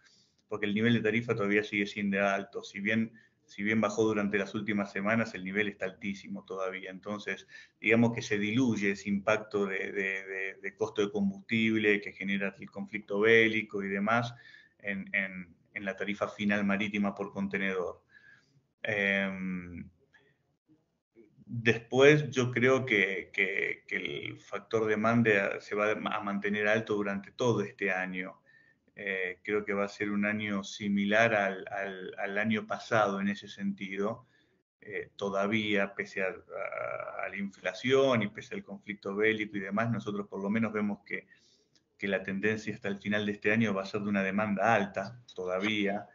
porque el nivel de tarifa todavía sigue siendo alto. Si bien, si bien bajó durante las últimas semanas, el nivel está altísimo todavía. Entonces, digamos que se diluye ese impacto de, costo de combustible que genera el conflicto bélico y demás en, la tarifa final marítima por contenedor. Em, después yo creo que, el factor demanda se va a mantener alto durante todo este año. Eh, creo que va a ser un año similar al, año pasado en ese sentido. Eh, todavía, pese a, la inflación y pese al conflicto bélico y demás, nosotros por lo menos vemos que, la tendencia hasta el final de este año va a ser de una demanda alta todavía.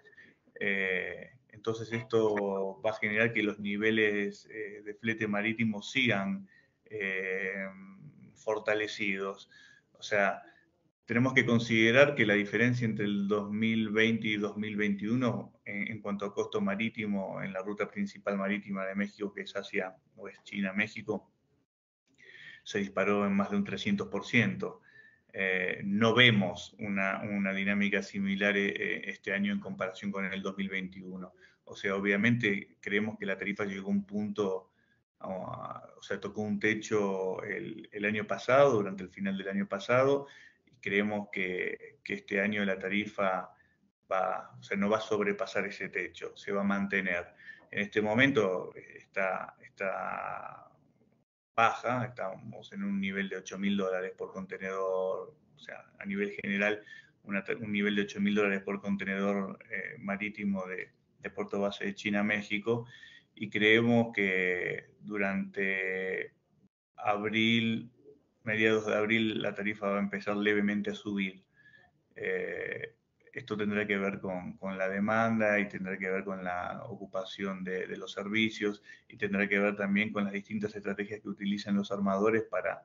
Eh, entonces esto va a generar que los niveles eh, de flete marítimo sigan eh, fortalecidos. O sea, tenemos que considerar que la diferencia entre el 2020 y 2021 en, cuanto a costo marítimo en la ruta principal marítima de México, que es Asia o China-México, se disparó en más de un 300%. Eh, no vemos una, dinámica similar este año en comparación con el 2021. O sea, obviamente creemos que la tarifa llegó a un punto, o sea, tocó un techo el, año pasado, durante el final del año pasado, y creemos que, este año la tarifa va, o sea, no va a sobrepasar ese techo, se va a mantener. En este momento está, está baja, estamos en un nivel de 8 mil dólares por contenedor, o sea, a nivel general, un nivel de 8 mil dólares por contenedor eh, marítimo de, de puerto base de China México y creemos que durante abril, mediados de abril, la tarifa va a empezar levemente a subir. Eh, esto tendrá que ver con, la demanda y tendrá que ver con la ocupación de, los servicios y tendrá que ver también con las distintas estrategias que utilizan los armadores para,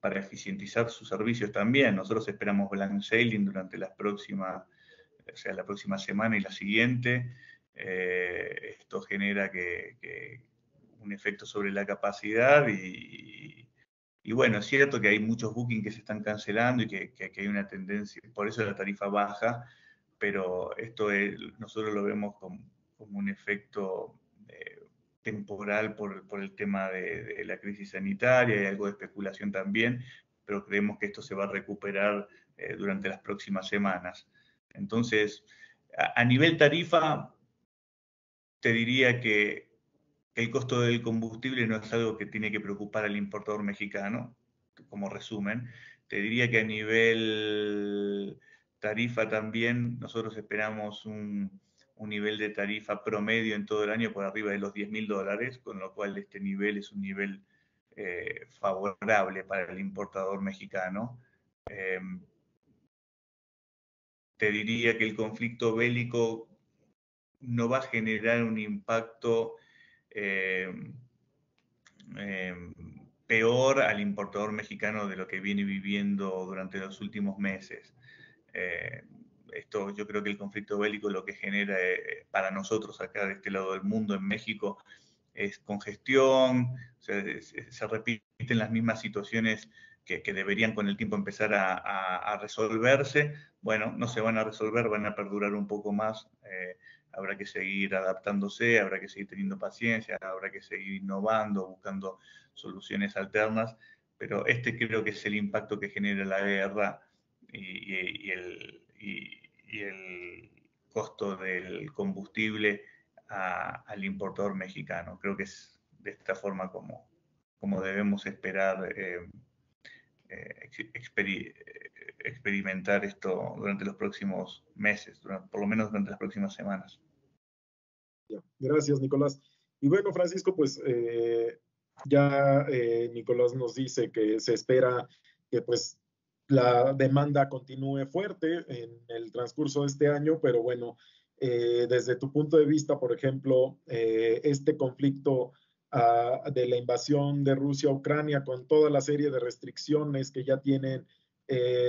para eficientizar sus servicios también. Nosotros esperamos blank sailing durante las próximas, sea, la próxima semana y la siguiente. Eh, esto genera que, un efecto sobre la capacidad y, bueno, es cierto que hay muchos bookings que se están cancelando y que, hay una tendencia, por eso la tarifa baja, pero esto nosotros lo vemos como, un efecto eh, temporal por, el tema de, la crisis sanitaria y algo de especulación también, pero creemos que esto se va a recuperar eh, durante las próximas semanas. Entonces, a nivel tarifa, te diría que el costo del combustible no es algo que tiene que preocupar al importador mexicano, como resumen. Te diría que a nivel tarifa también nosotros esperamos un, nivel de tarifa promedio en todo el año por arriba de los 10 mil dólares, con lo cual este nivel es un nivel eh, favorable para el importador mexicano. Em, te diría que el conflicto bélico no va a generar un impacto eh, eh, peor al importador mexicano de lo que viene viviendo durante los últimos meses. Eh, esto yo creo que el conflicto bélico lo que genera para nosotros acá de este lado del mundo, en México, es congestión, se, repiten las mismas situaciones que, deberían con el tiempo empezar a, resolverse. Bueno, no se van a resolver, van a perdurar un poco más habrá que seguir adaptándose, habrá que seguir teniendo paciencia, habrá que seguir innovando, buscando soluciones alternas, pero este creo que es el impacto que genera la guerra y, el, costo del combustible al importador mexicano. Creo que es de esta forma como, debemos esperar eh, eh, experimentar esto durante los próximos meses, por lo menos durante las próximas semanas. Gracias, Nicolás. Y bueno, Francisco, pues eh, ya eh, Nicolás nos dice que se espera que pues la demanda continúe fuerte en el transcurso de este año, pero bueno, eh, desde tu punto de vista, por ejemplo, este conflicto ah, de la invasión de Rusia a Ucrania con toda la serie de restricciones que ya tienen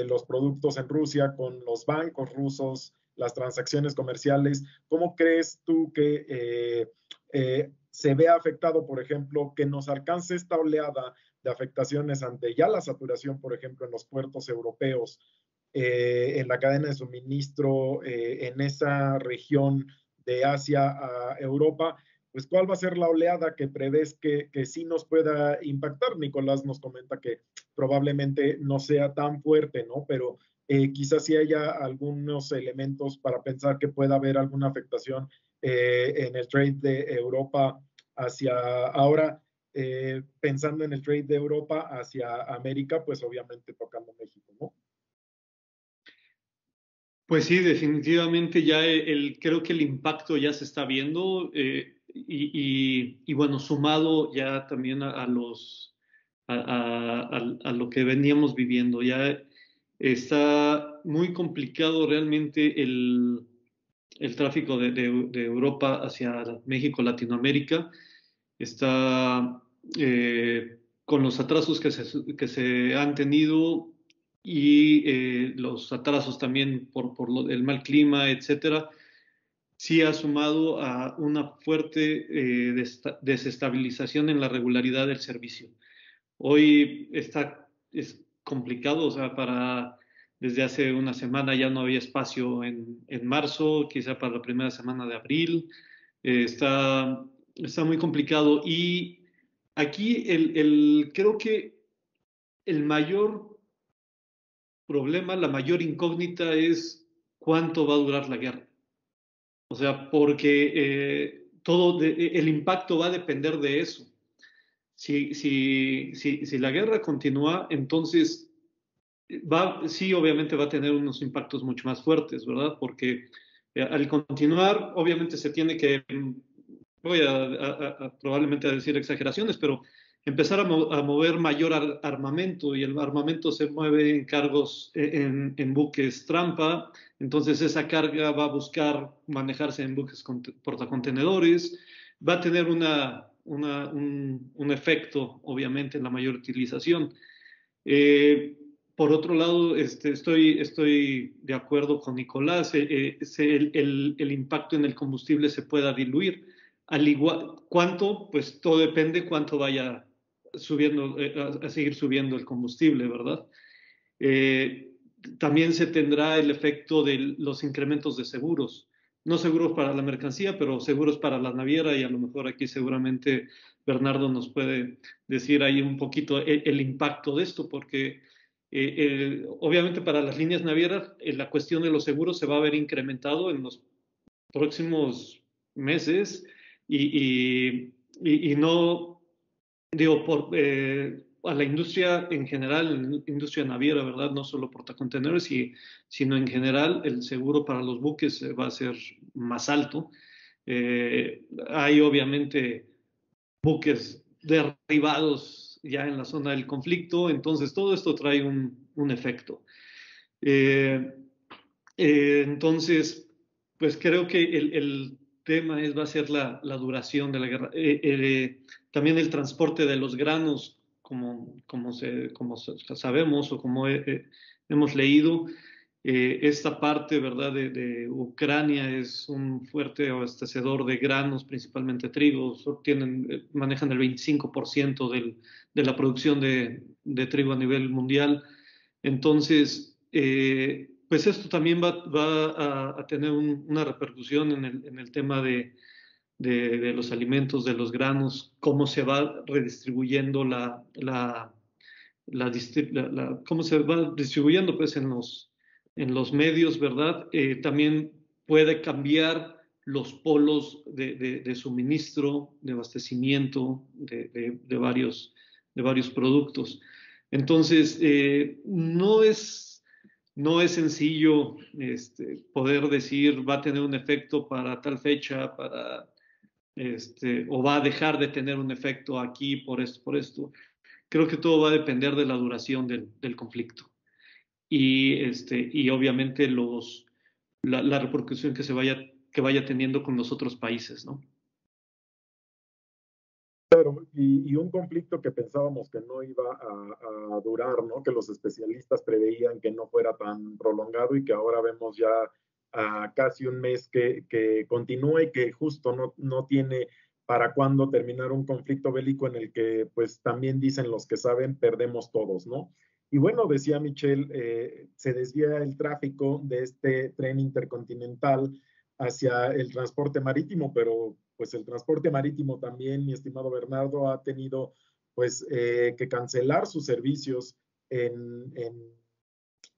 los productos en Rusia, con los bancos rusos, las transacciones comerciales, ¿cómo crees tú que eh, eh, se ve afectado, por ejemplo, que nos alcance esta oleada de afectaciones ante ya la saturación, por ejemplo, en los puertos europeos, eh, en la cadena de suministro, en esa región de Asia a Europa? Pues, ¿cuál va a ser la oleada que prevés que, que sí nos pueda impactar? Nicolás nos comenta que probablemente no sea tan fuerte, ¿no? Pero eh, quizás sí haya algunos elementos para pensar que pueda haber alguna afectación eh, en el trade de Europa hacia ahora. eh, pensando en el trade de Europa hacia América, pues obviamente tocando México, ¿no? Pues sí, definitivamente ya el, creo que el impacto ya se está viendo eh, y, bueno, sumado ya también a, los a, lo que veníamos viviendo. Ya está muy complicado realmente el, el tráfico de, de, Europa hacia México, Latinoamérica. Está eh, con los atrasos que se, que se han tenido y eh, los atrasos también por, por el mal clima, etcétera, sí ha sumado a una fuerte eh, desestabilización en la regularidad del servicio. Hoy está, es complicado, o sea, para, desde hace una semana ya no había espacio en, en marzo, quizá para la primera semana de abril, eh, está, está muy complicado y aquí el, el, creo que el mayor problema, la mayor incógnita es cuánto va a durar la guerra. O sea, porque eh, todo el impacto va a depender de eso. Si, si, si, si, la guerra continúa, entonces va, sí, obviamente va a tener unos impactos mucho más fuertes, ¿verdad? Porque eh, al continuar, obviamente se tiene que, voy a, probablemente a decir exageraciones, pero empezar a, mover mayor armamento y el armamento se mueve en cargos e, en, buques trampa, entonces esa carga va a buscar manejarse en buques portacontenedores, va a tener una, un, efecto obviamente en la mayor utilización. Eh, por otro lado, este, estoy, estoy de acuerdo con Nicolás, eh, eh, el, impacto en el combustible se pueda diluir. Al igual, ¿cuánto? Pues todo depende cuánto vaya subiendo, eh, a, seguir subiendo el combustible, ¿verdad? También se tendrá el efecto de los incrementos de seguros, no seguros para la mercancía, pero seguros para la naviera y a lo mejor aquí seguramente Bernardo nos puede decir ahí un poquito el, impacto de esto, porque eh, obviamente para las líneas navieras la cuestión de los seguros se va a ver incrementado en los próximos meses y, y no digo, por, eh, a la industria en general, industria naviera, ¿verdad? No solo portacontenedores, sino en general el seguro para los buques eh, va a ser más alto. Eh, hay obviamente buques derribados ya en la zona del conflicto, entonces todo esto trae un, efecto. entonces, pues creo que el, tema es, va a ser la, la duración de la guerra. También el transporte de los granos, como, como, se, como sabemos o como hemos leído, eh, esta parte ¿verdad? De, Ucrania es un fuerte abastecedor de granos, principalmente trigo, tienen, eh, manejan el 25% del, de la producción de, de, trigo a nivel mundial. Entonces, eh, pues esto también va, va a, tener una repercusión en el, en el tema de, de, los alimentos, de los granos, cómo se va redistribuyendo la, la, cómo se va distribuyendo pues en los, en los medios, ¿verdad? Eh, también puede cambiar los polos de, de, suministro, de abastecimiento de, varios, de varios productos. Entonces, eh, no es no es sencillo este, poder decir va a tener un efecto para tal fecha, para este, o va a dejar de tener un efecto aquí por esto, por esto. Creo que todo va a depender de la duración del, conflicto y, este, y obviamente los, la, repercusión que, se vaya, que vaya teniendo con los otros países, ¿no? Claro, y, y, un conflicto que pensábamos que no iba a, a, durar, ¿no? Que los especialistas preveían que no fuera tan prolongado y que ahora vemos ya casi un mes que, que continúa y que justo no, no tiene para cuándo terminar un conflicto bélico en el que, pues también dicen los que saben, perdemos todos, ¿no? Y bueno, decía Michelle, eh, se desvía el tráfico de este tren intercontinental hacia el transporte marítimo, pero pues el transporte marítimo también, mi estimado Bernardo, ha tenido pues eh, que cancelar sus servicios en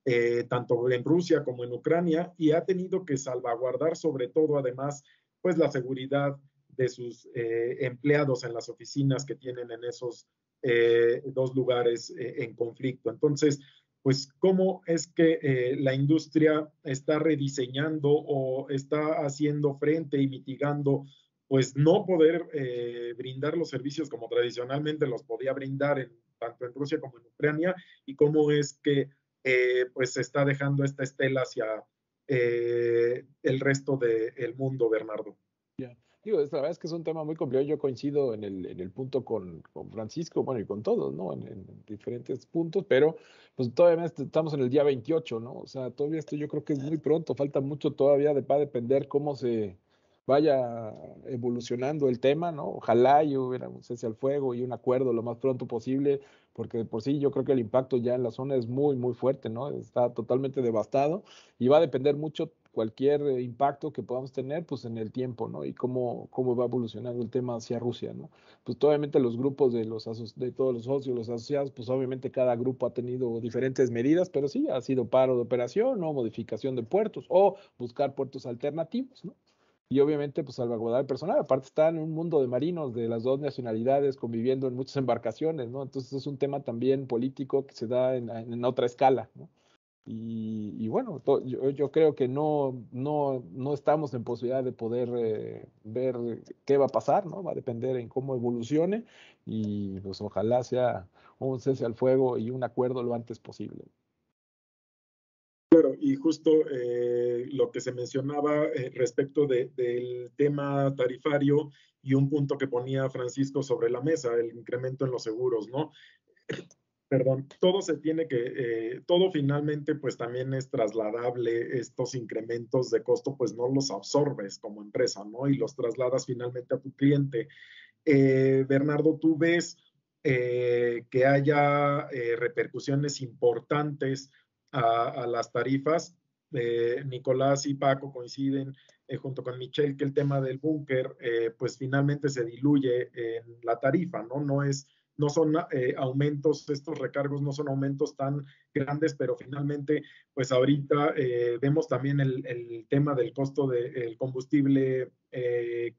eh, tanto en Rusia como en Ucrania, y ha tenido que salvaguardar sobre todo, además, pues la seguridad de sus empleados en las oficinas que tienen en esos dos lugares en conflicto. Entonces, pues cómo es que la industria está rediseñando o está haciendo frente y mitigando pues no poder eh, brindar los servicios como tradicionalmente los podía brindar tanto en Rusia como en Ucrania y cómo es que eh, pues está dejando esta estela hacia eh, el resto del mundo, Bernardo. Digo, la verdad es que es un tema muy complejo. Yo coincido en el, en el punto con, con, Francisco, bueno, y con todos, ¿no? En, en, diferentes puntos, pero pues todavía estamos en el día 28, ¿no? O sea, todavía esto yo creo que es muy pronto, falta mucho todavía de, va a depender cómo se, vaya evolucionando el tema, ¿no? Ojalá y hubiera un cese al fuego y un acuerdo lo más pronto posible, porque por sí yo creo que el impacto ya en la zona es muy, muy fuerte, ¿no? Está totalmente devastado y va a depender mucho cualquier impacto que podamos tener, pues en el tiempo, ¿no? Y cómo, cómo va evolucionando el tema hacia Rusia, ¿no? Pues obviamente los grupos de, los, de todos los socios, los asociados, pues obviamente cada grupo ha tenido diferentes medidas, pero sí, ha sido paro de operación o modificación de puertos o buscar puertos alternativos, ¿no? Y obviamente pues salvaguardar el personal. Aparte están en un mundo de marinos de las dos nacionalidades conviviendo en muchas (laughs) embarcaciones, ¿no? Entonces es un tema también político que se da en, otra escala, ¿no? Y, bueno, yo, yo, creo que no, no, no estamos en posibilidad de poder eh, ver qué va a pasar, ¿no? Va a depender en cómo evolucione y pues ojalá sea un cese al fuego y un acuerdo lo antes posible. Y justo eh, lo que se mencionaba eh, respecto del tema tarifario y un punto que ponía Francisco sobre la mesa, el incremento en los seguros, ¿no? Perdón, todo se tiene que, eh, todo finalmente pues también es trasladable, estos incrementos de costo pues no los absorbes como empresa, ¿no? Y los trasladas finalmente a tu cliente. Bernardo, tú ves que haya repercusiones importantes a, las tarifas. Eh, Nicolás y Paco coinciden eh, junto con Michelle que el tema del búnker eh, pues finalmente se diluye en la tarifa, ¿no? No es, no son aumentos, estos recargos no son aumentos tan grandes, pero finalmente pues ahorita vemos también el, el, tema del costo del combustible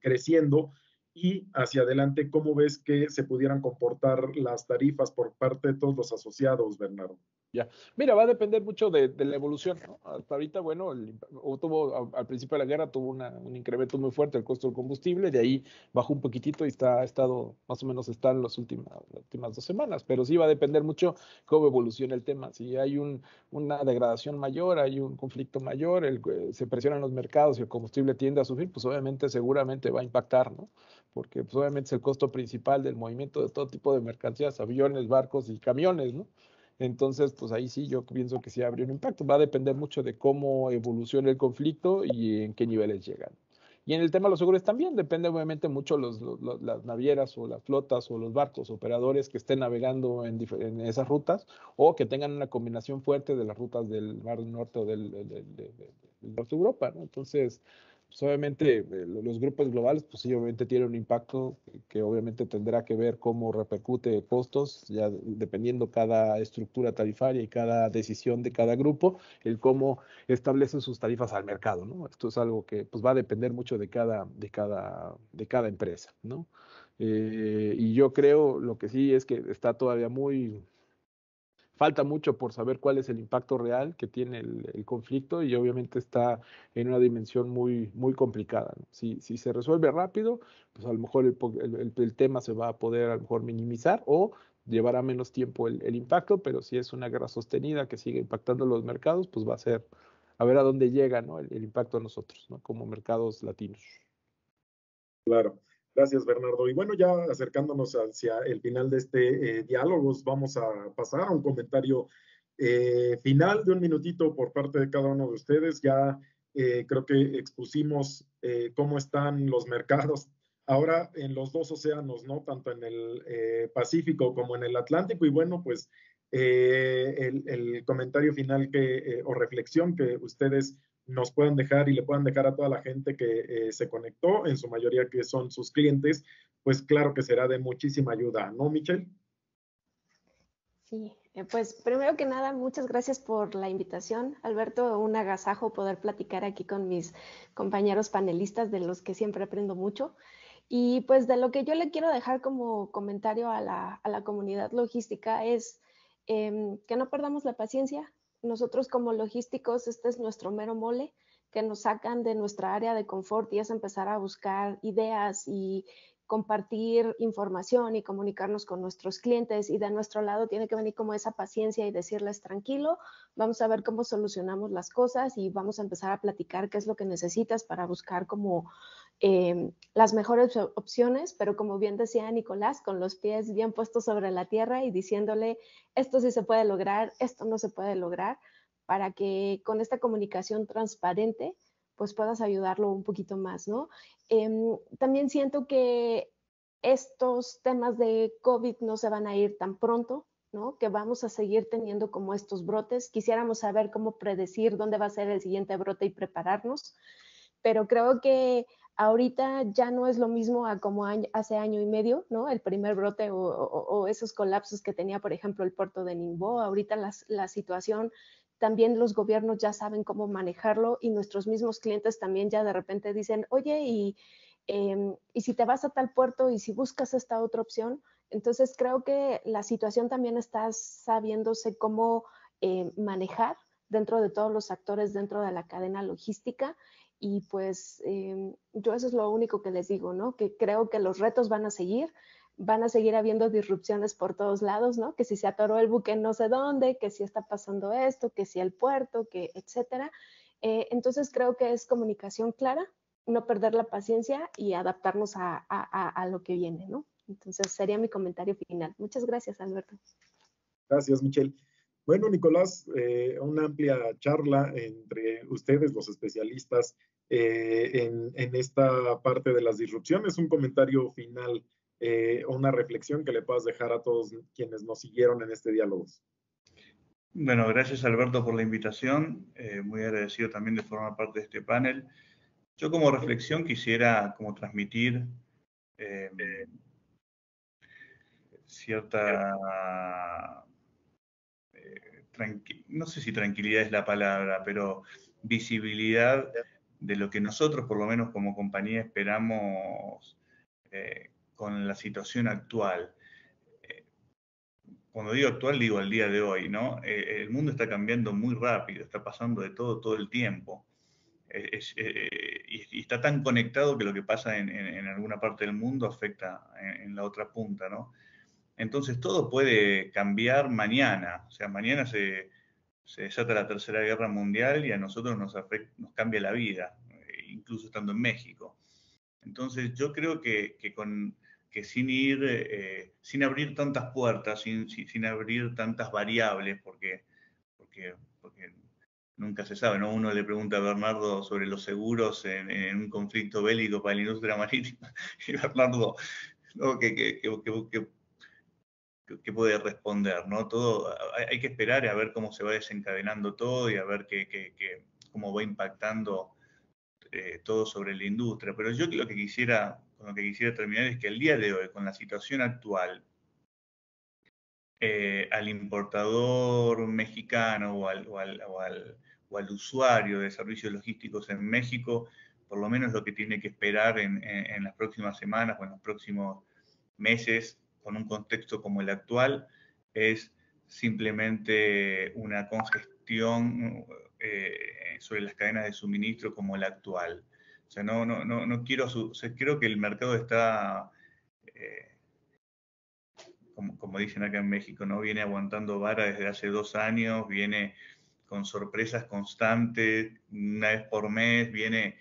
creciendo y hacia adelante, ¿cómo ves que se pudieran comportar las tarifas por parte de todos los asociados, Bernardo? Ya, mira, va a depender mucho de, la evolución. Hasta ahorita, bueno, tuvo al principio de la guerra tuvo un incremento muy fuerte el costo del combustible, de ahí bajó un poquitito y está ha estado más o menos está en las últimas, últimas dos semanas, pero sí va a depender mucho cómo evoluciona el tema. Si hay un, una degradación mayor, hay un conflicto mayor, el, se presionan los mercados y el combustible tiende a subir, pues obviamente seguramente va a impactar, ¿no? Porque pues, obviamente es el costo principal del movimiento de todo tipo de mercancías, aviones, barcos y camiones, ¿no? Entonces, pues ahí sí yo pienso que sí habría un impacto. Va a depender mucho de cómo evolucione el conflicto y en qué niveles llegan. Y en el tema de los seguros también depende obviamente mucho los, las navieras o las flotas o los barcos operadores que estén navegando en, esas rutas o que tengan una combinación fuerte de las rutas del Mar del Norte o del, norte de Europa. ¿no? Entonces, pues obviamente eh, los grupos globales, pues sí, obviamente tienen un impacto que obviamente tendrá que ver cómo repercute costos, ya dependiendo cada estructura tarifaria y cada decisión de cada grupo, el cómo establecen sus tarifas al mercado, ¿no? Esto es algo que pues va a depender mucho de cada, de cada, de cada empresa, ¿no? Eh, y yo creo, lo que sí es que está todavía muy, falta mucho por saber cuál es el impacto real que tiene el, conflicto y obviamente está en una dimensión muy, muy complicada. Si, si, se resuelve rápido, pues a lo mejor el, el, tema se va a poder a lo mejor minimizar o llevará menos tiempo el, impacto, pero si es una guerra sostenida que sigue impactando los mercados, pues va a ser a ver a dónde llega ¿no? el, impacto a nosotros, ¿no? como mercados latinos. Claro. Gracias, Bernardo. Y bueno, ya acercándonos hacia el final de este eh, diálogo, vamos a pasar a un comentario eh, final de un minutito por parte de cada uno de ustedes. Ya eh, creo que expusimos cómo están los mercados ahora en los dos océanos, ¿no? Tanto en el Pacífico como en el Atlántico. Y bueno, pues el, el, comentario final que, o reflexión que ustedes nos puedan dejar y le puedan dejar a toda la gente que eh, se conectó, en su mayoría que son sus clientes, pues claro que será de muchísima ayuda, ¿no, Michelle? Sí, eh, pues primero que nada, muchas gracias por la invitación. Alberto, un agasajo poder platicar aquí con mis compañeros panelistas de los que siempre aprendo mucho. Y pues de lo que yo le quiero dejar como comentario a la, comunidad logística es em, que no perdamos la paciencia. Nosotros como logísticos, este es nuestro mero mole, que nos sacan de nuestra área de confort y es empezar a buscar ideas y compartir información y comunicarnos con nuestros clientes. Y de nuestro lado tiene que venir como esa paciencia y decirles tranquilo, vamos a ver cómo solucionamos las cosas y vamos a empezar a platicar qué es lo que necesitas para buscar como eh, las mejores opciones, pero como bien decía Nicolás, con los pies bien puestos sobre la tierra y diciéndole esto sí se puede lograr, esto no se puede lograr, para que con esta comunicación transparente pues puedas ayudarlo un poquito más, ¿no? Em, también siento que estos temas de COVID no se van a ir tan pronto, ¿no? Que vamos a seguir teniendo como estos brotes. Quisiéramos saber cómo predecir dónde va a ser el siguiente brote y prepararnos, pero creo que ahorita ya no es lo mismo a como hace año y medio, ¿no? El primer brote o, esos colapsos que tenía, por ejemplo, el puerto de Ningbo. Ahorita la situación también los gobiernos ya saben cómo manejarlo y nuestros mismos clientes también ya de repente dicen, oye, y, em, y si te vas a tal puerto y si buscas esta otra opción, entonces creo que la situación también está sabiéndose cómo eh, manejar dentro de todos los actores dentro de la cadena logística y pues em, yo eso es lo único que les digo, ¿no? Que creo que los retos van a seguir, van a seguir habiendo disrupciones por todos lados, ¿no? Que si se atoró el buque no sé dónde, que si está pasando esto, que si el puerto, que etcétera. Eh, entonces creo que es comunicación clara, no perder la paciencia y adaptarnos a, a, lo que viene, ¿no? Entonces sería mi comentario final. Muchas gracias, Alberto. Gracias, Michelle. Bueno, Nicolás, eh, una amplia charla entre ustedes, los especialistas, eh, en, esta parte de las disrupciones. Un comentario final eh, una reflexión que le puedas dejar a todos quienes nos siguieron en este diálogo. Bueno, gracias Alberto por la invitación, eh, muy agradecido también de formar parte de este panel. Yo como reflexión quisiera como transmitir cierta, no sé si tranquilidad es la palabra, pero visibilidad de lo que nosotros, por lo menos como compañía, esperamos con la situación actual. Eh, cuando digo actual, digo al día de hoy, ¿no? Eh, el mundo está cambiando muy rápido, está pasando de todo todo el tiempo. Eh, y, está tan conectado que lo que pasa en, alguna parte del mundo afecta en, la otra punta, ¿no? Entonces todo puede cambiar mañana, o sea, mañana se, desata la Tercera Guerra Mundial y a nosotros nos, nos cambia la vida, incluso estando en México. Entonces yo creo que que sin ir, eh, sin abrir tantas puertas, sin, sin, abrir tantas variables, porque, porque, nunca se sabe, ¿no? Uno le pregunta a Bernardo sobre los seguros en, un conflicto bélico para la industria (laughs) marítima, y Bernardo, ¿no? que, que, que, puede responder, ¿no? Todo, hay, que esperar a ver cómo se va desencadenando todo y a ver qué, cómo va impactando eh, todo sobre la industria. Pero yo lo que quisiera con lo que quisiera terminar es que el día de hoy, con la situación actual, eh, al importador mexicano o al, o, al, o, al, usuario de servicios logísticos en México, por lo menos lo que tiene que esperar en, en, las próximas semanas o en los próximos meses, con un contexto como el actual, es simplemente una congestión eh, sobre las cadenas de suministro como la actual. O sea, no, no, no, no quiero, o creo que el mercado está, eh, como, como, dicen acá en México, ¿no? Viene aguantando vara desde hace dos años, viene con sorpresas constantes, una vez por mes, viene,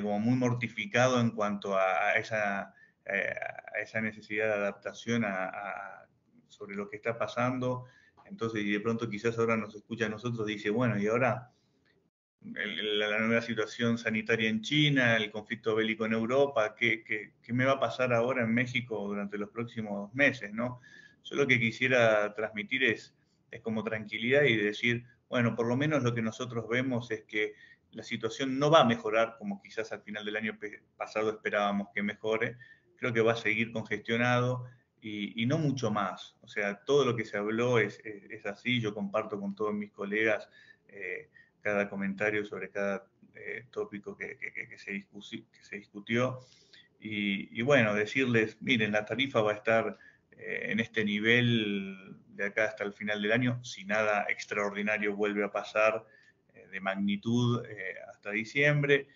como muy mortificado en cuanto a, esa, eh, a esa necesidad de adaptación a, sobre lo que está pasando. Entonces, y de pronto quizás ahora nos escucha a nosotros, dice, bueno, y ahora la nueva situación sanitaria en China, el conflicto bélico en Europa, ¿qué, qué, me va a pasar ahora en México durante los próximos meses? ¿no? Yo lo que quisiera transmitir es, es como tranquilidad y decir, bueno, por lo menos lo que nosotros vemos es que la situación no va a mejorar como quizás al final del año pasado esperábamos que mejore, creo que va a seguir congestionado y, no mucho más. O sea, todo lo que se habló es, así, yo comparto con todos mis colegas. Eh, cada comentario sobre cada eh, tópico que, se discutió. Y, bueno, decirles, miren, la tarifa va a estar eh, en este nivel de acá hasta el final del año, si nada extraordinario vuelve a pasar de magnitud hasta diciembre.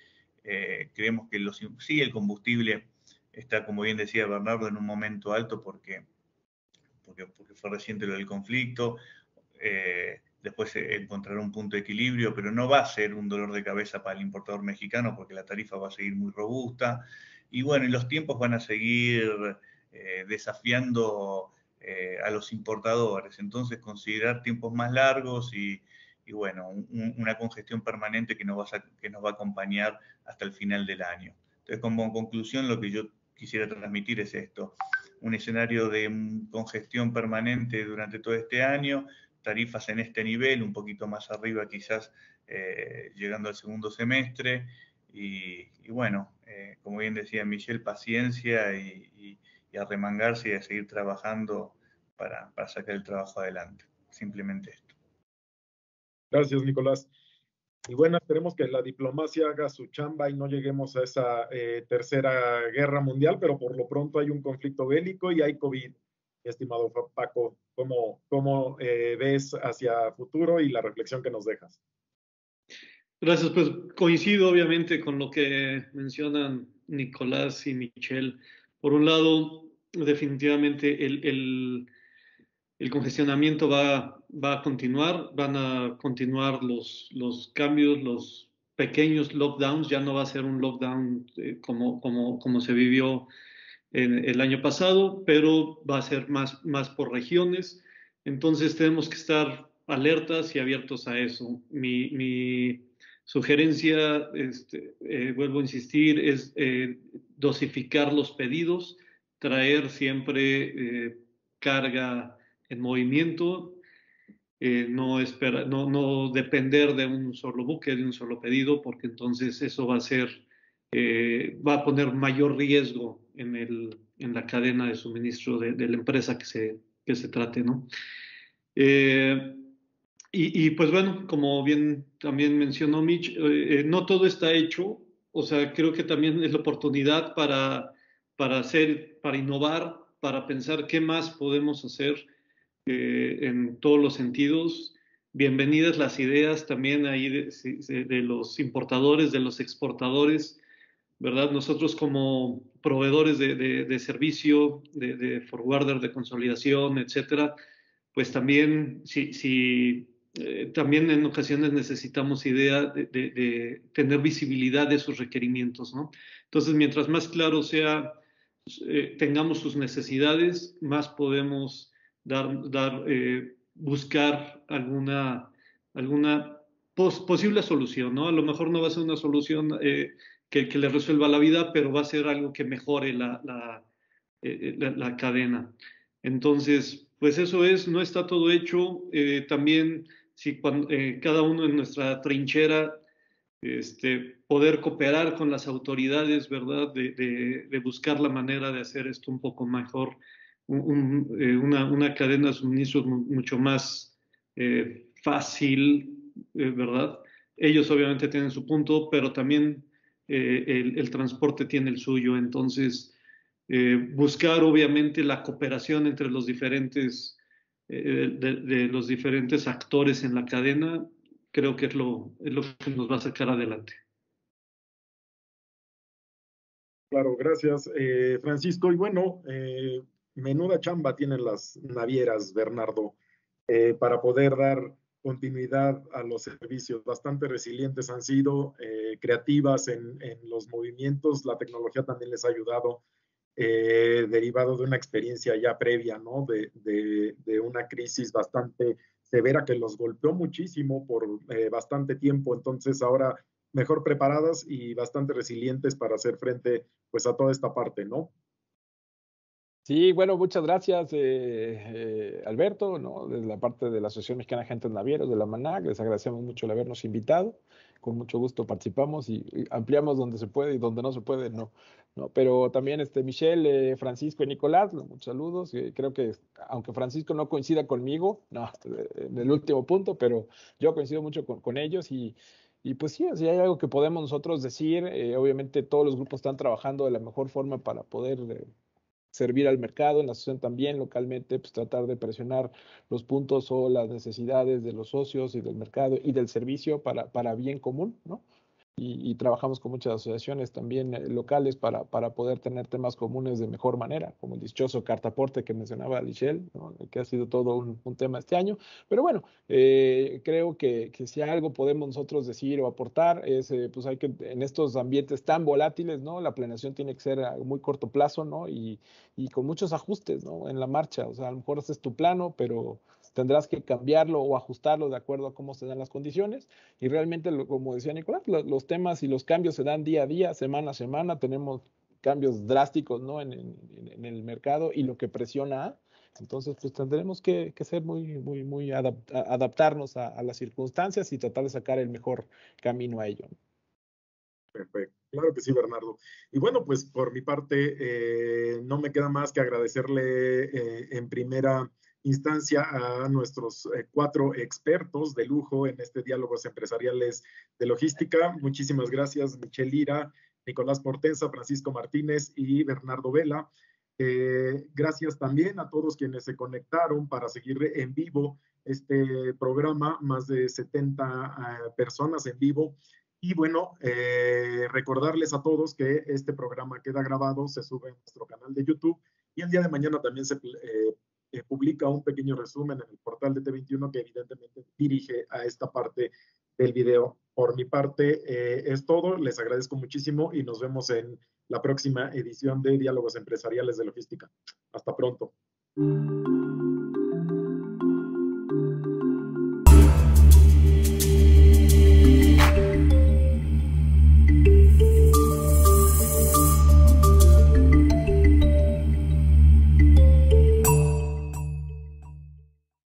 creemos que los, sí, el combustible está, como bien decía Bernardo, en un momento alto porque, porque, porque fue reciente lo del conflicto después encontrar un punto de equilibrio, pero no va a ser un dolor de cabeza para el importador mexicano porque la tarifa va a seguir muy robusta. Y bueno, y los tiempos van a seguir eh, desafiando eh, a los importadores. Entonces, considerar tiempos más largos y, bueno, una congestión permanente que nos, va a, que nos va a acompañar hasta el final del año. Entonces, como conclusión, lo que yo quisiera transmitir es esto. Un escenario de congestión permanente durante todo este año, tarifas en este nivel, un poquito más arriba quizás eh, llegando al segundo semestre. Y, bueno, eh, como bien decía Michelle, paciencia y, a remangarse y a seguir trabajando para, sacar el trabajo adelante. Simplemente esto. Gracias, Nicolás. Y bueno, esperemos que la diplomacia haga su chamba y no lleguemos a esa eh, tercera guerra mundial, pero por lo pronto hay un conflicto bélico y hay COVID estimado Paco, ¿cómo, cómo eh, ves hacia futuro y la reflexión que nos dejas? Gracias, pues coincido obviamente con lo que mencionan Nicolás y Michelle. Por un lado, definitivamente el, el, el congestionamiento va, va, a continuar, van a continuar los, los cambios, los pequeños lockdowns, ya no va a ser un lockdown eh, como, como, como se vivió el año pasado, pero va a ser más, más por regiones. Entonces tenemos que estar alertas y abiertos a eso. Mi, sugerencia, este, eh, vuelvo a insistir, es eh, dosificar los pedidos, traer siempre eh, carga en movimiento, no, espera, no, no depender de un solo buque, de un solo pedido, porque entonces eso va a ser, va a poner mayor riesgo en, el, en la cadena de suministro de, la empresa que se, que se trate, ¿no? Eh, y, y, pues bueno, como bien también mencionó Mitch, eh, no todo está hecho, o sea, creo que también es la oportunidad para, para hacer, para innovar, para pensar qué más podemos hacer eh, en todos los sentidos. Bienvenidas las ideas también ahí de, de los importadores, de los exportadores, ¿verdad? Nosotros como proveedores de, servicio, de, forwarder, de consolidación, etcétera, pues también, si, eh, también en ocasiones necesitamos idea de, tener visibilidad de sus requerimientos, ¿no? Entonces, mientras más claro sea, eh, tengamos sus necesidades, más podemos dar, eh, buscar alguna, alguna posible solución, ¿no? A lo mejor no va a ser una solución que, le resuelva la vida, pero va a ser algo que mejore la, la, eh, la, cadena. Entonces, pues eso es, no está todo hecho. Eh, también, si cuando, eh, cada uno en nuestra trinchera, este, poder cooperar con las autoridades, ¿verdad? De, de, buscar la manera de hacer esto un poco mejor, una, una, cadena de suministros mucho más fácil, ¿verdad? Ellos obviamente tienen su punto, pero también eh, el, transporte tiene el suyo. Entonces, eh, buscar obviamente la cooperación entre los diferentes, eh, de, los diferentes actores en la cadena, creo que es lo, es lo que nos va a sacar adelante. Claro, gracias, Francisco. Y bueno, menuda chamba tienen las navieras, Bernardo, para poder dar continuidad a los servicios, bastante resilientes han sido, eh, creativas en, los movimientos, la tecnología también les ha ayudado, eh, derivado de una experiencia ya previa, ¿no? De, de, una crisis bastante severa que los golpeó muchísimo por eh, bastante tiempo, entonces ahora mejor preparadas y bastante resilientes para hacer frente pues a toda esta parte, ¿no? Sí, bueno, muchas gracias, eh, eh, Alberto, ¿no? desde la parte de la Asociación Mexicana de Agentes Navieros de la MANAC, les agradecemos mucho el habernos invitado, con mucho gusto participamos y, ampliamos donde se puede y donde no se puede, no. no pero también este, Michelle, eh, Francisco y Nicolás, muchos saludos, creo que aunque Francisco no coincida conmigo, no, (laughs) en el último punto, pero yo coincido mucho con, con ellos y Y pues sí, si hay algo que podemos nosotros decir, eh, obviamente todos los grupos están trabajando de la mejor forma para poder eh, servir al mercado, en la asociación también localmente, pues tratar de presionar los puntos o las necesidades de los socios y del mercado y del servicio para, para bien común, ¿no? Y, trabajamos con muchas asociaciones también eh, locales para, para, poder tener temas comunes de mejor manera, como el dichoso cartaporte que mencionaba Lichelle, que ha sido todo un, tema este año. Pero bueno, eh, creo que, que, si algo podemos nosotros decir o aportar es, eh, pues hay que, en estos ambientes tan volátiles, ¿no? La planeación tiene que ser a muy corto plazo, ¿no? Y, y con muchos ajustes, ¿no? En la marcha, o sea, a lo mejor haces tu plano, pero tendrás que cambiarlo o ajustarlo de acuerdo a cómo se dan las condiciones. Y realmente, como decía Nicolás, los, temas y los cambios se dan día a día, semana a semana. Tenemos cambios drásticos ¿no? en, el mercado y lo que presiona entonces, pues tendremos que, ser muy, muy, muy adaptarnos a, las circunstancias y tratar de sacar el mejor camino a ello. Perfecto, claro que sí, Bernardo. Y bueno, pues por mi parte, eh, no me queda más que agradecerle eh, en primera instancia a nuestros eh, cuatro expertos de lujo en este diálogos empresariales de logística. Muchísimas gracias, Michelle Lira, Nicolás Portensa, Francisco Martínez y Bernardo Vela. Eh, gracias también a todos quienes se conectaron para seguir en vivo este programa, más de 70 eh, personas en vivo. Y bueno, recordarles a todos que este programa queda grabado, se sube en nuestro canal de YouTube y el día de mañana también se publica un pequeño resumen en el portal de T21 que evidentemente dirige a esta parte del video. Por mi parte eh, es todo, les agradezco muchísimo y nos vemos en la próxima edición de Diálogos Empresariales de Logística. Hasta pronto.